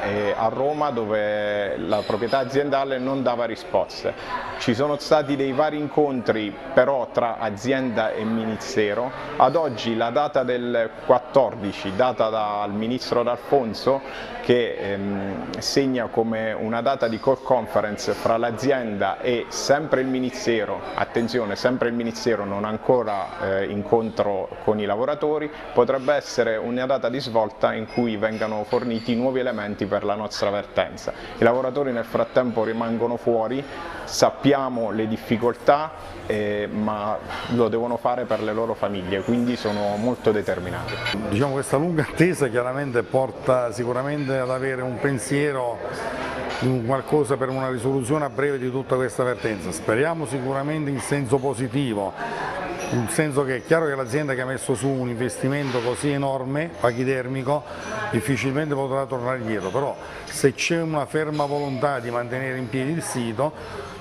eh, a Roma dove la proprietà aziendale non dava risposte. Ci sono stati dei vari incontri però tra azienda e ministero. Ad oggi la data del 14, data dal ministro D'Alfonso, che ehm, segna come una data di call conference fra l'azienda e sempre il ministero, attenzione sempre il ministero non ancora eh, incontro con i lavoratori, potrebbe essere una data di svolta in cui vengano forniti nuovi elementi per la nostra vertenza. I lavoratori nel frattempo rimangono fuori, sappiamo le difficoltà eh, ma lo devono fare per le loro famiglie, quindi sono molto determinati. Diciamo questa lunga attesa chiaramente porta sicuramente ad avere un pensiero qualcosa per una risoluzione a breve di tutta questa vertenza. Speriamo sicuramente in senso positivo, nel senso che è chiaro che l'azienda che ha messo su un investimento così enorme, pachidermico, difficilmente potrà tornare indietro, però se c'è una ferma volontà di mantenere in piedi il sito,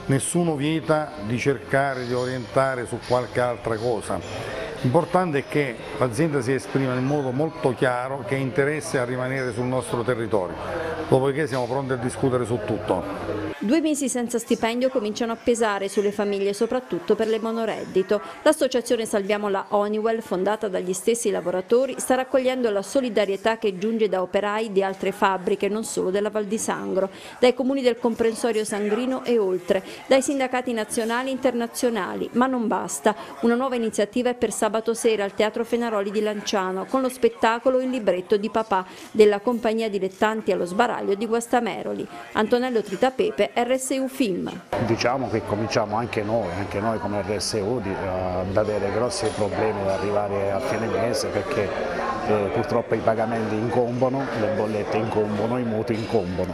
nessuno vieta di cercare di orientare su qualche altra cosa. L'importante è che l'azienda si esprima in modo molto chiaro che interesse a rimanere sul nostro territorio, dopodiché siamo pronti a discutere su tutto. Due mesi senza stipendio cominciano a pesare sulle famiglie, soprattutto per le monoreddito. L'associazione Salviamo la Honeywell, fondata dagli stessi lavoratori, sta raccogliendo la solidarietà che giunge da operai di altre fabbriche, non solo della Val di Sangro, dai comuni del comprensorio sangrino e oltre, dai sindacati nazionali e internazionali, ma non basta. Una nuova iniziativa è per sabato sera al Teatro Fenaroli di Lanciano, con lo spettacolo Il libretto di papà della compagnia dilettanti allo sbaraglio di Guastameroli. Antonello Tritapepe RSU Film. Diciamo che cominciamo anche noi, anche noi come RSU uh, ad avere grossi problemi ad arrivare a fine mese perché eh, purtroppo i pagamenti incombono, le bollette incombono, i mutui incombono.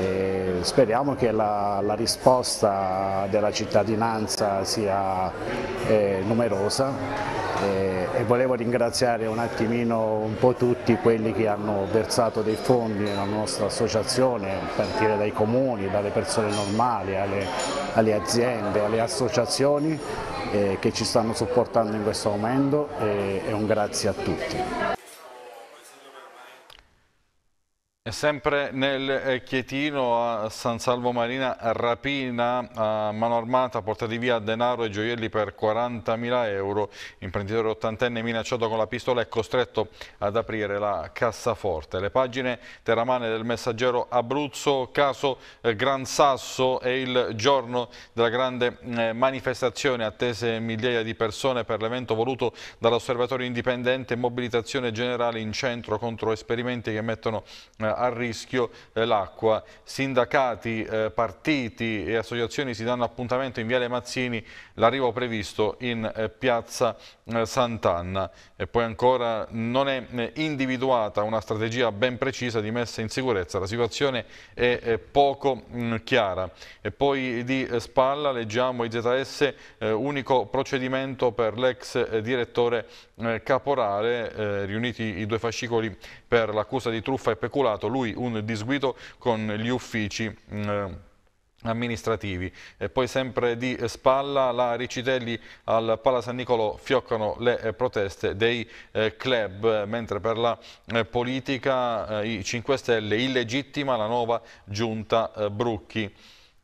E speriamo che la, la, risposta della cittadinanza sia eh, numerosa e, e, volevo ringraziare un attimino un po' tutti quelli che hanno versato dei fondi nella nostra associazione, a partire dai comuni, dalle persone normali, alle, alle aziende, alle associazioni eh, che ci stanno supportando in questo momento e, e un grazie a tutti. E sempre nel eh, Chietino a San Salvo Marina, rapina a mano armata, portati via denaro e gioielli per 40.000 euro. Imprenditore ottantenne minacciato con la pistola è costretto ad aprire la cassaforte. Le pagine teramane del messaggero Abruzzo, caso eh, Gran Sasso è il giorno della grande eh, manifestazione, attese migliaia di persone per l'evento voluto dall'osservatorio indipendente mobilitazione generale in centro contro esperimenti che mettono a rischio eh, l'acqua. Sindacati, eh, partiti e associazioni si danno appuntamento in Viale Mazzini, l'arrivo previsto in eh, Piazza Sant'Anna. E poi ancora non è individuata una strategia ben precisa di messa in sicurezza, la situazione è poco chiara. E poi di spalla leggiamo IZS, unico procedimento per l'ex direttore Caporale, riuniti i due fascicoli per l'accusa di truffa e peculato, lui un disguido con gli uffici mm, amministrativi. E poi sempre di spalla la Ricitelli al Pala San Nicolo fioccano le eh, proteste dei eh, club, mentre per la eh, politica i 5 Stelle illegittima la nuova giunta Brucchi.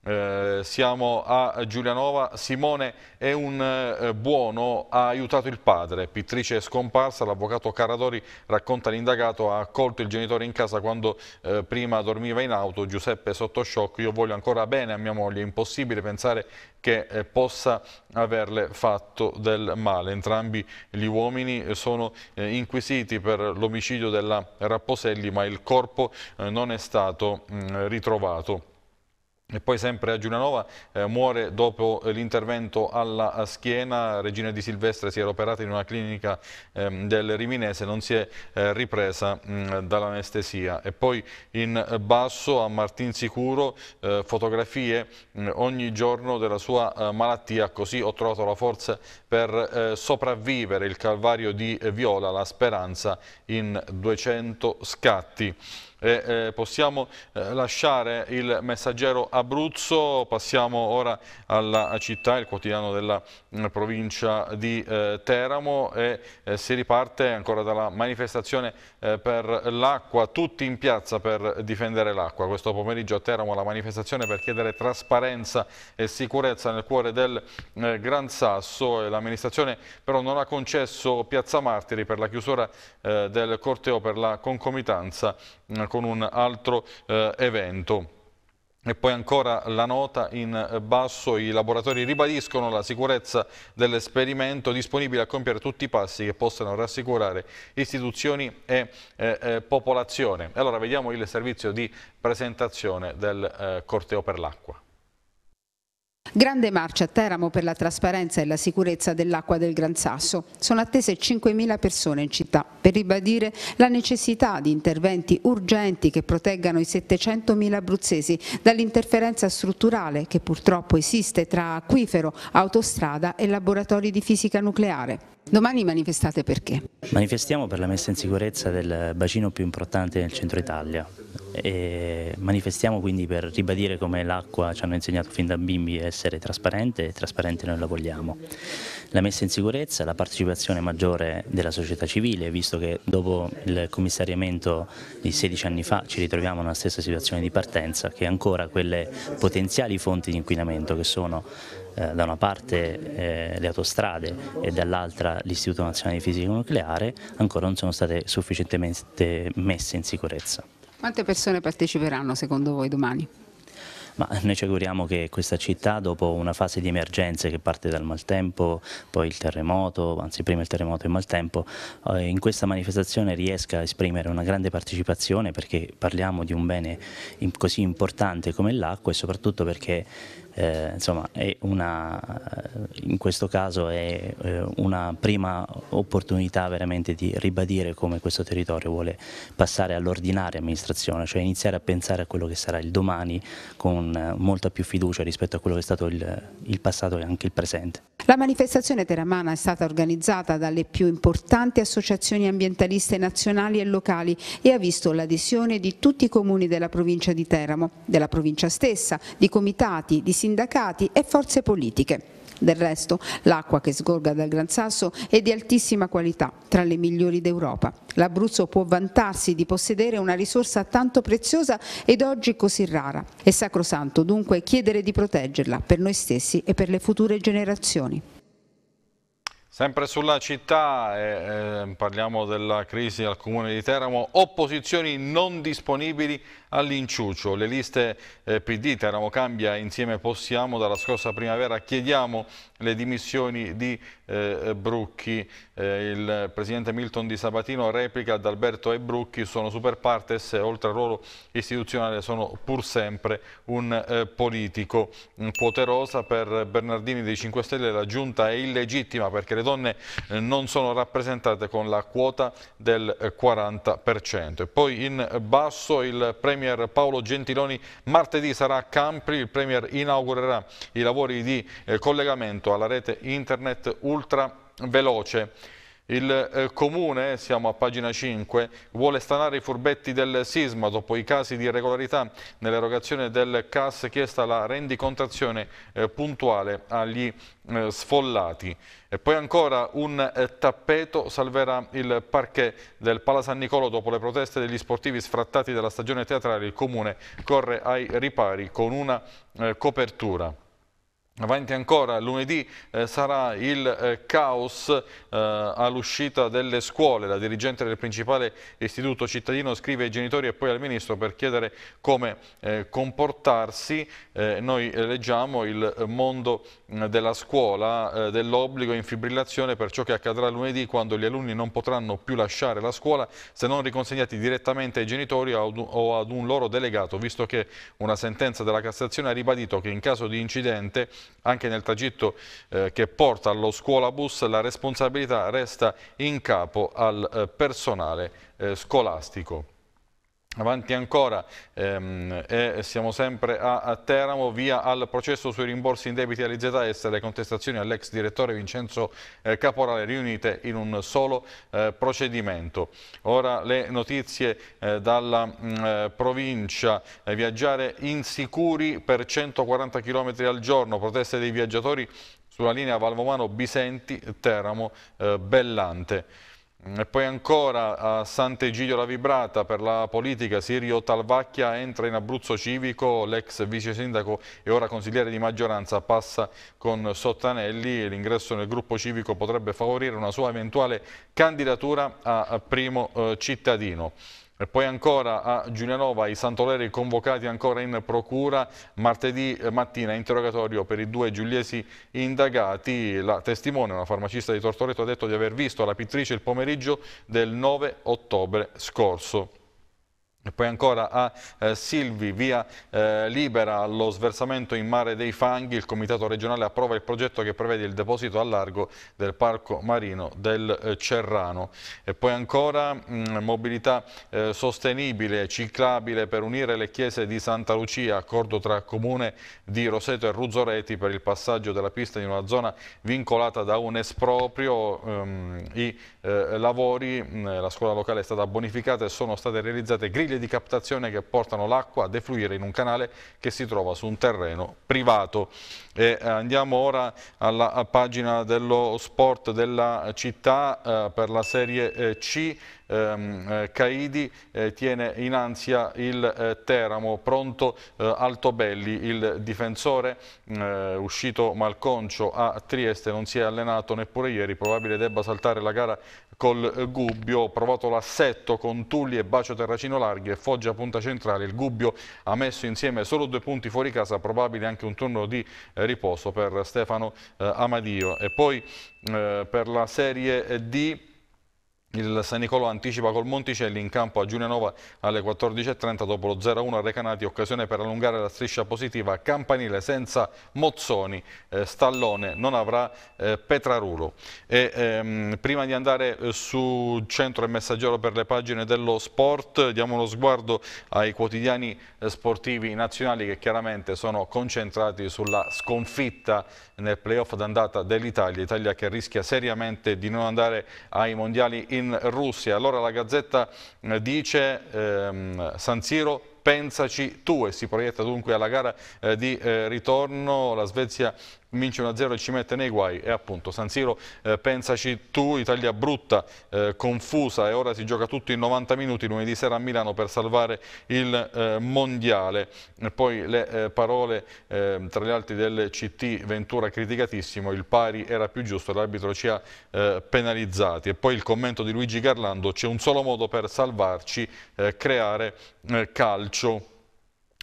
Eh, siamo a Giulianova, Simone è un eh, buono, ha aiutato il padre, pittrice scomparsa, l'avvocato Caradori racconta l'indagato ha accolto il genitore in casa quando eh, prima dormiva in auto, Giuseppe sotto shock, io voglio ancora bene a mia moglie, è impossibile pensare che eh, possa averle fatto del male, entrambi gli uomini sono eh, inquisiti per l'omicidio della Rapposelli ma il corpo non è stato mh, ritrovato. E poi sempre a Giulianova eh, muore dopo l'intervento alla schiena, Regina di Silvestre si era operata in una clinica eh, del Riminese, non si è eh, ripresa dall'anestesia. E poi in basso a Martin Sicuro eh, fotografie mh, ogni giorno della sua eh, malattia, così ho trovato la forza per eh, sopravvivere. Il calvario di Viola, la speranza in 200 scatti e eh, possiamo eh, lasciare il messaggero Abruzzo, passiamo ora alla città, il quotidiano della mh, mm, provincia di eh, Teramo e eh, si riparte ancora dalla manifestazione eh, per l'acqua, tutti in piazza per difendere l'acqua. Questo pomeriggio a Teramo la manifestazione per chiedere trasparenza e sicurezza nel cuore del eh, Gran Sasso l'amministrazione però non ha concesso Piazza Martiri per la chiusura del corteo per la concomitanza con un altro eh, evento. E poi ancora la nota in basso, i laboratori ribadiscono la sicurezza dell'esperimento disponibile a compiere tutti i passi che possano rassicurare istituzioni e eh, eh, popolazione. Allora vediamo il servizio di presentazione del eh, corteo per l'acqua. Grande marcia a Teramo per la trasparenza e la sicurezza dell'acqua del Gran Sasso. Sono attese 5.000 persone in città per ribadire la necessità di interventi urgenti che proteggano i 700.000 abruzzesi dall'interferenza strutturale che purtroppo esiste tra acquifero, autostrada e laboratori di fisica nucleare. Domani manifestate perché? Manifestiamo per la messa in sicurezza del bacino più importante nel centro Italia. E manifestiamo quindi per ribadire come l'acqua ci hanno insegnato fin da bimbi essere trasparente e trasparente noi la vogliamo. La messa in sicurezza, la partecipazione maggiore della società civile, visto che dopo il commissariamento di 16 anni fa ci ritroviamo nella stessa situazione di partenza, che ancora quelle potenziali fonti di inquinamento che sono eh, da una parte eh, le autostrade e dall'altra l'Istituto Nazionale di Fisica Nucleare ancora non sono state sufficientemente messe in sicurezza. Quante persone parteciperanno secondo voi domani? Ma noi ci auguriamo che questa città dopo una fase di emergenze che parte dal maltempo, poi il terremoto, anzi prima il terremoto e il maltempo, eh, in questa manifestazione riesca a esprimere una grande partecipazione perché parliamo di un bene così importante come l'acqua e soprattutto perché eh, insomma, una, in questo caso è eh, una prima opportunità veramente di ribadire come questo territorio vuole passare all'ordinaria amministrazione, cioè iniziare a pensare a quello che sarà il domani con molta più fiducia rispetto a quello che è stato il, il passato e anche il presente. La manifestazione teramana è stata organizzata dalle più importanti associazioni ambientaliste nazionali e locali e ha visto l'adesione di tutti i comuni della provincia di Teramo, della provincia stessa, di comitati, di sindacati e forze politiche. Del resto, l'acqua che sgorga dal Gran Sasso è di altissima qualità, tra le migliori d'Europa. L'Abruzzo può vantarsi di possedere una risorsa tanto preziosa ed oggi così rara. È sacrosanto dunque chiedere di proteggerla per noi stessi e per le future generazioni. Sempre sulla città, eh, eh, parliamo della crisi al comune di Teramo, opposizioni non disponibili all'inciucio. Le liste eh, PD, Teramo Cambia, Insieme Possiamo, dalla scorsa primavera chiediamo le dimissioni di eh, Brucchi. Eh, il presidente Milton Di Sabatino replica ad Alberto e Brucchi, sono super partes oltre al ruolo istituzionale sono pur sempre un eh, politico. Poterosa per Bernardini dei 5 Stelle la giunta è illegittima perché le donne eh, non sono rappresentate con la quota del 40%. E poi in basso il Premier Paolo Gentiloni martedì sarà a Campri, il Premier inaugurerà i lavori di eh, collegamento alla rete internet ultra veloce. Il eh, Comune, siamo a pagina 5, vuole stanare i furbetti del sisma dopo i casi di irregolarità nell'erogazione del CAS chiesta la rendicontazione eh, puntuale agli eh, sfollati. E poi ancora un tappeto salverà il parquet del Pala San Nicolo dopo le proteste degli sportivi sfrattati dalla stagione teatrale. Il Comune corre ai ripari con una copertura. Avanti ancora, lunedì eh, sarà il eh, caos eh, all'uscita delle scuole. La dirigente del principale istituto cittadino scrive ai genitori e poi al ministro per chiedere come eh, comportarsi. Eh, noi leggiamo il mondo mm, della scuola, eh, dell'obbligo in fibrillazione per ciò che accadrà lunedì quando gli alunni non potranno più lasciare la scuola se non riconsegnati direttamente ai genitori o ad un loro delegato, visto che una sentenza della Cassazione ha ribadito che in caso di incidente anche nel tragitto eh, che porta allo scuolabus la responsabilità resta in capo al eh, personale eh, scolastico. Avanti ancora ehm, e siamo sempre a, a, Teramo, via al processo sui rimborsi in debiti all'IZS le contestazioni all'ex direttore Vincenzo eh, Caporale riunite in un solo eh, procedimento. Ora le notizie eh, dalla mh, mm, eh, provincia, eh, viaggiare insicuri per 140 km al giorno, proteste dei viaggiatori sulla linea Valvomano-Bisenti-Teramo-Bellante. Eh, e poi ancora a Sant'Egidio la Vibrata per la politica Sirio Talvacchia entra in Abruzzo Civico, l'ex vice sindaco e ora consigliere di maggioranza passa con Sottanelli e l'ingresso nel gruppo civico potrebbe favorire una sua eventuale candidatura a primo eh, cittadino. E poi ancora a Giulianova i Santoleri convocati ancora in procura, martedì mattina interrogatorio per i due giuliesi indagati. La testimone, una farmacista di Tortoreto, ha detto di aver visto la pittrice il pomeriggio del 9 ottobre scorso. E poi ancora a eh, Silvi, via eh, libera allo sversamento in mare dei fanghi, il Comitato regionale approva il progetto che prevede il deposito a largo del parco marino del eh, Cerrano. E poi ancora mh, mm, mobilità eh, sostenibile, ciclabile per unire le chiese di Santa Lucia, accordo tra Comune di Roseto e Ruzzoreti per il passaggio della pista in una zona vincolata da un esproprio. Ehm, I eh, lavori, mh, mm, la scuola locale è stata bonificata e sono state realizzate griglie griglie di captazione che portano l'acqua a defluire in un canale che si trova su un terreno privato. E eh, andiamo ora alla pagina dello sport della città eh, per la Serie eh, C. Ehm, eh, Caidi eh, tiene in ansia il eh, Teramo, pronto Altobelli, il difensore uscito malconcio a Trieste, non si è allenato neppure ieri, probabile debba saltare la gara col Gubbio, provato l'assetto con Tulli e Bacio Terracino Larghi e Foggia Punta Centrale, il Gubbio ha messo insieme solo due punti fuori casa, probabile anche un turno di riposo per Stefano Amadio. E poi per la Serie D il San Nicolò anticipa col Monticelli in campo a Giulianova alle 14.30 dopo lo 0-1 a Recanati, occasione per allungare la striscia positiva. Campanile senza Mozzoni, eh, Stallone non avrà eh, Petrarulo. E, ehm, prima di andare eh, su Centro e Messaggero per le pagine dello sport, diamo uno sguardo ai quotidiani eh, sportivi nazionali che chiaramente sono concentrati sulla sconfitta nel playoff d'andata dell'Italia, Italia che rischia seriamente di non andare ai mondiali in in Russia. Allora la Gazzetta eh, dice ehm, San Siro pensaci tu e si proietta dunque alla gara eh, di eh, ritorno. La Svezia vince 1-0 e ci mette nei guai. E appunto San Siro eh, pensaci tu, Italia brutta, eh, confusa e ora si gioca tutto in 90 minuti lunedì sera a Milano per salvare il eh, mondiale. E poi le eh, parole eh, tra gli altri del CT Ventura criticatissimo il pari era più giusto, l'arbitro ci ha eh, penalizzati. E poi il commento di Luigi Garlando c'è un solo modo per salvarci, creare calcio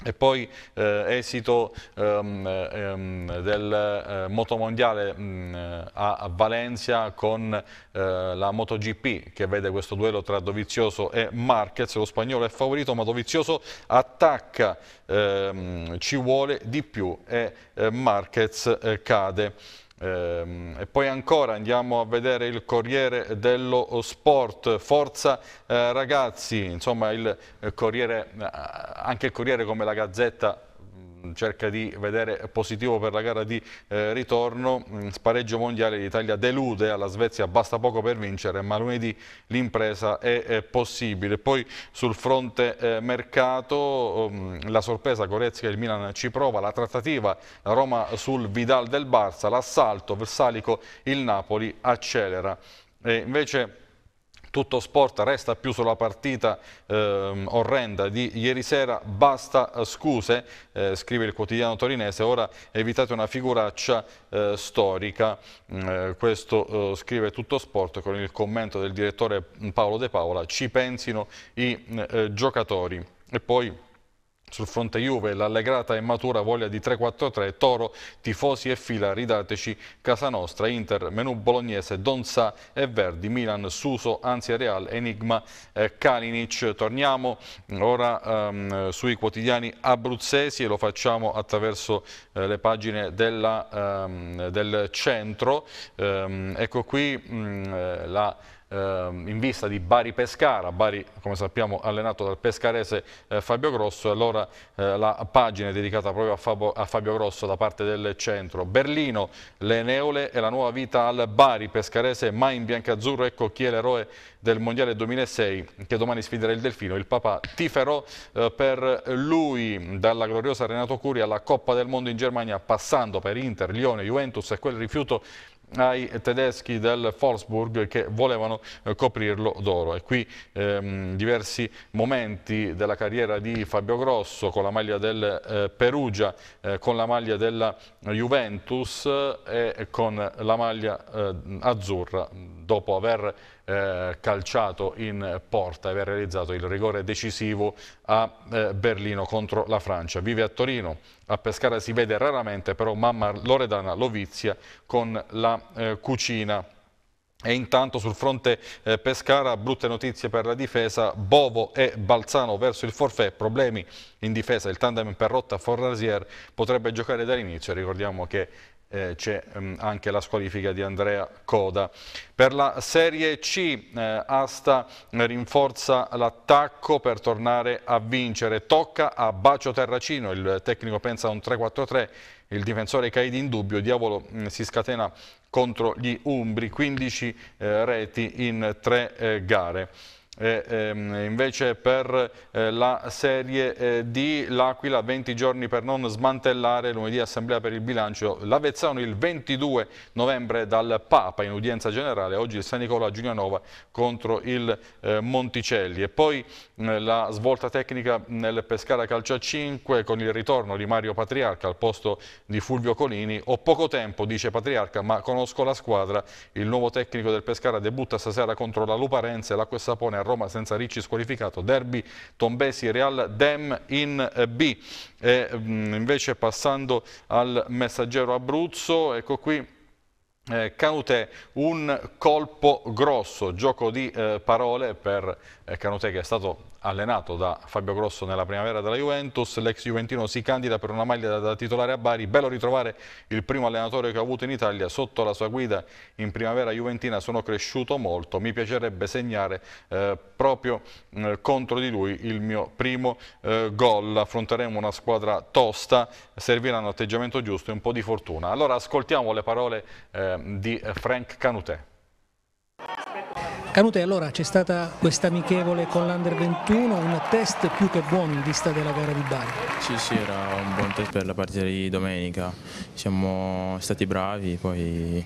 e poi eh, esito ehm, ehm, del eh, motomondiale mh, mm, a, Valencia con eh, la MotoGP che vede questo duello tra Dovizioso e Marquez, lo spagnolo è favorito ma Dovizioso attacca, ehm, ci vuole di più e eh, Marquez eh, cade. Ehm, e poi ancora andiamo a vedere il Corriere dello Sport, Forza eh, ragazzi, insomma il Corriere, eh, anche il Corriere come la Gazzetta cerca di vedere positivo per la gara di eh, ritorno, mm, spareggio mondiale l'Italia delude, alla Svezia basta poco per vincere, ma lunedì l'impresa è, è, possibile. Poi sul fronte eh, mercato um, la sorpresa Corezzi e il Milan ci prova, la trattativa la Roma sul Vidal del Barça, l'assalto Versalico il Napoli accelera. E invece tutto sport resta più sulla partita eh, orrenda di ieri sera, basta eh, scuse, eh, scrive il quotidiano torinese, ora evitate una figuraccia eh, storica, mm, eh, questo eh, scrive tutto sport con il commento del direttore Paolo De Paola, ci pensino i giocatori. E poi sul fronte Juve l'allegrata e matura voglia di 3-4-3, Toro, tifosi e fila, ridateci casa nostra, Inter, menù bolognese, Donza e Verdi, Milan, Suso, Ansia Real, Enigma, eh, Kalinic. Torniamo ora ehm, sui quotidiani abruzzesi e lo facciamo attraverso eh, le pagine della, ehm, del centro. Ehm, ecco qui mh, mm, eh, la in vista di Bari Pescara, Bari come sappiamo allenato dal pescarese eh, Fabio Grosso, allora eh, la pagina è dedicata proprio a Fabio, a Fabio, Grosso da parte del centro. Berlino, le neole e la nuova vita al Bari pescarese mai in biancazzurro, ecco chi è l'eroe del Mondiale 2006 che domani sfiderà il Delfino, il papà tiferò eh, per lui. Dalla gloriosa Renato Curi alla Coppa del Mondo in Germania passando per Inter, Lione, Juventus e quel rifiuto ai tedeschi del Wolfsburg che volevano eh, coprirlo d'oro. E qui ehm, diversi momenti della carriera di Fabio Grosso con la maglia del eh, Perugia, eh, con la maglia della Juventus eh, e con la maglia eh, azzurra dopo aver eh, calciato in porta e aver realizzato il rigore decisivo a eh, Berlino contro la Francia. Vive a Torino, a Pescara si vede raramente, però mamma Loredana lo vizia con la eh, cucina. E intanto sul fronte eh, Pescara brutte notizie per la difesa, Bovo e Balzano verso il forfè, problemi in difesa, il tandem per rotta Forrasier potrebbe giocare dall'inizio, ricordiamo che eh, c'è ehm, anche la squalifica di Andrea Coda. Per la Serie C eh, Asta rinforza l'attacco per tornare a vincere, tocca a Bacio Terracino, il tecnico pensa a un 3-4-3, il difensore Caidi in dubbio, Diavolo mh, mm, si scatena contro gli Umbri, 15 eh, reti in tre eh, gare. E, ehm, invece per eh, la Serie eh, D l'Aquila 20 giorni per non smantellare lunedì assemblea per il bilancio l'Avezzano il 22 novembre dal Papa in udienza generale oggi il San Nicola Giulianova contro il eh, Monticelli. E poi eh, la svolta tecnica nel Pescara Calcio a 5 con il ritorno di Mario Patriarca al posto di Fulvio Colini. Ho poco tempo dice Patriarca ma conosco la squadra. Il nuovo tecnico del Pescara debutta stasera contro la Luparense l'acqua e sapone a Roma senza Ricci squalificato, derby Tombesi Real Dem in eh, B. E, mm, invece passando al messaggero Abruzzo, ecco qui eh, Canutè, un colpo grosso, gioco di eh, parole per eh, Canutè che è stato allenato da Fabio Grosso nella primavera della Juventus, l'ex Juventino si candida per una maglia da, titolare a Bari, bello ritrovare il primo allenatore che ho avuto in Italia, sotto la sua guida in primavera juventina sono cresciuto molto, mi piacerebbe segnare eh, proprio eh, contro di lui il mio primo eh, gol, affronteremo una squadra tosta, servirà un atteggiamento giusto e un po' di fortuna. Allora ascoltiamo le parole eh, di Frank Canutè. Canute, allora c'è stata questa amichevole con l'Under 21, un test più che buono in vista della gara di Bari. Sì, sì, era un buon test per la partita di domenica. Siamo stati bravi, poi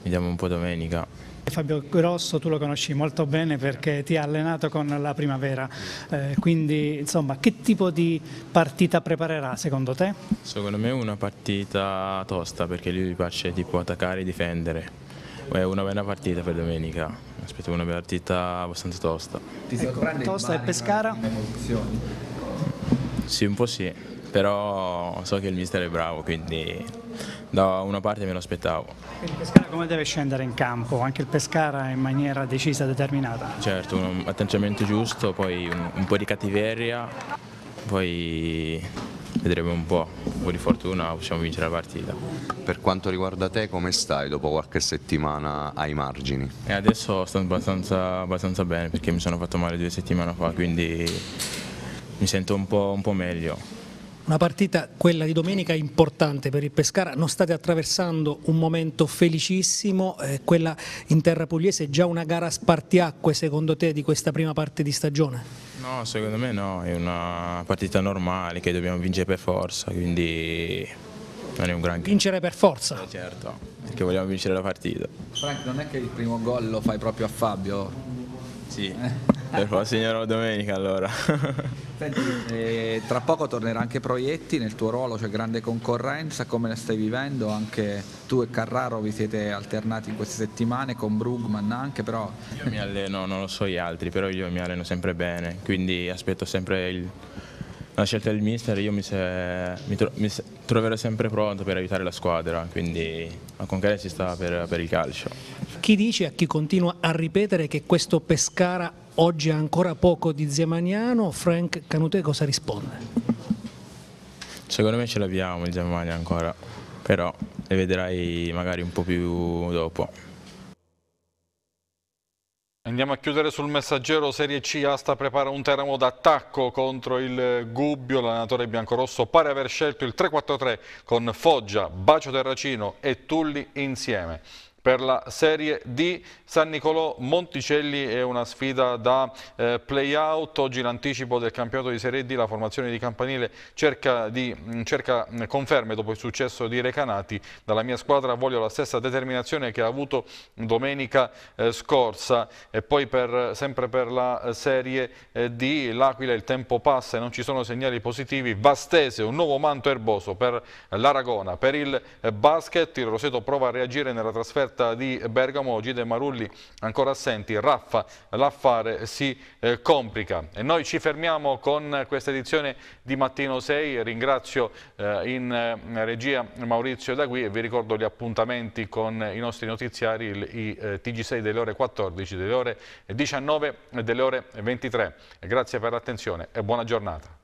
vediamo un po' domenica. Fabio Grosso tu lo conosci molto bene perché ti ha allenato con la primavera, eh, quindi insomma che tipo di partita preparerà secondo te? Secondo me una partita tosta perché lui piace tipo attaccare e difendere. È una buona partita per domenica, aspetto una partita abbastanza tosta. Ti ecco, tosta e Pescara? Sì, un po' sì, però so che il mister è bravo, quindi da una parte me lo aspettavo. Il Pescara come deve scendere in campo? Anche il Pescara in maniera decisa, determinata? Certo, un atteggiamento giusto, poi un, un po' di cattiveria, poi vedremo un po', un po' di fortuna possiamo vincere la partita. Per quanto riguarda te come stai dopo qualche settimana ai margini? E adesso sto abbastanza, abbastanza bene perché mi sono fatto male due settimane fa quindi mi sento un po', un po meglio. Una partita, quella di domenica, importante per il Pescara, non state attraversando un momento felicissimo, eh, quella in terra pugliese è già una gara spartiacque secondo te di questa prima parte di stagione? No, secondo me no, è una partita normale che dobbiamo vincere per forza, quindi non è un granché. Vincere per forza? Eh, certo, perché vogliamo vincere la partita. Frank, non è che il primo gol lo fai proprio a Fabio? Sì, per favore segnerò domenica allora. Senti, eh, tra poco tornerà anche Proietti nel tuo ruolo, c'è grande concorrenza, come la stai vivendo? Anche tu e Carraro vi siete alternati in queste settimane, con Brugman anche però... Io mi alleno, non lo so gli altri, però io mi alleno sempre bene, quindi aspetto sempre il, la scelta del mister, io mi, se, mi, tro, mi se, troverò sempre pronto per aiutare la squadra, quindi la concorrenza si sta per, per il calcio. Chi dice a chi continua a ripetere che questo Pescara oggi ha ancora poco di Zemaniano, Frank Canute cosa risponde? Secondo me ce l'abbiamo il Zemania ancora, però le vedrai magari un po' più dopo. Andiamo a chiudere sul messaggero Serie C, Asta prepara un Teramo d'attacco contro il Gubbio, l'allenatore biancorosso pare aver scelto il 3-4-3 con Foggia, Bacio Terracino e Tulli insieme. Per la Serie D. San Nicolò Monticelli è una sfida da eh, play-out, oggi l'anticipo del campionato di Serie D, la formazione di Campanile cerca, di, mm, cerca mm, conferme dopo il successo di Recanati, dalla mia squadra voglio la stessa determinazione che ha avuto domenica eh, scorsa. E poi per, sempre per la Serie eh, D l'Aquila il tempo passa e non ci sono segnali positivi, Vastese un nuovo manto erboso per l'Aragona, per il eh, basket il Roseto prova a reagire nella trasferta trasferta di Bergamo, Gide Marulli ancora assenti, Raffa, l'affare si eh, complica. E noi ci fermiamo con questa edizione di Mattino 6, ringrazio eh, in eh, regia Maurizio Dagui e vi ricordo gli appuntamenti con i nostri notiziari, i eh, TG6 delle ore 14, delle ore 19 e delle ore 23. Grazie per l'attenzione e buona giornata.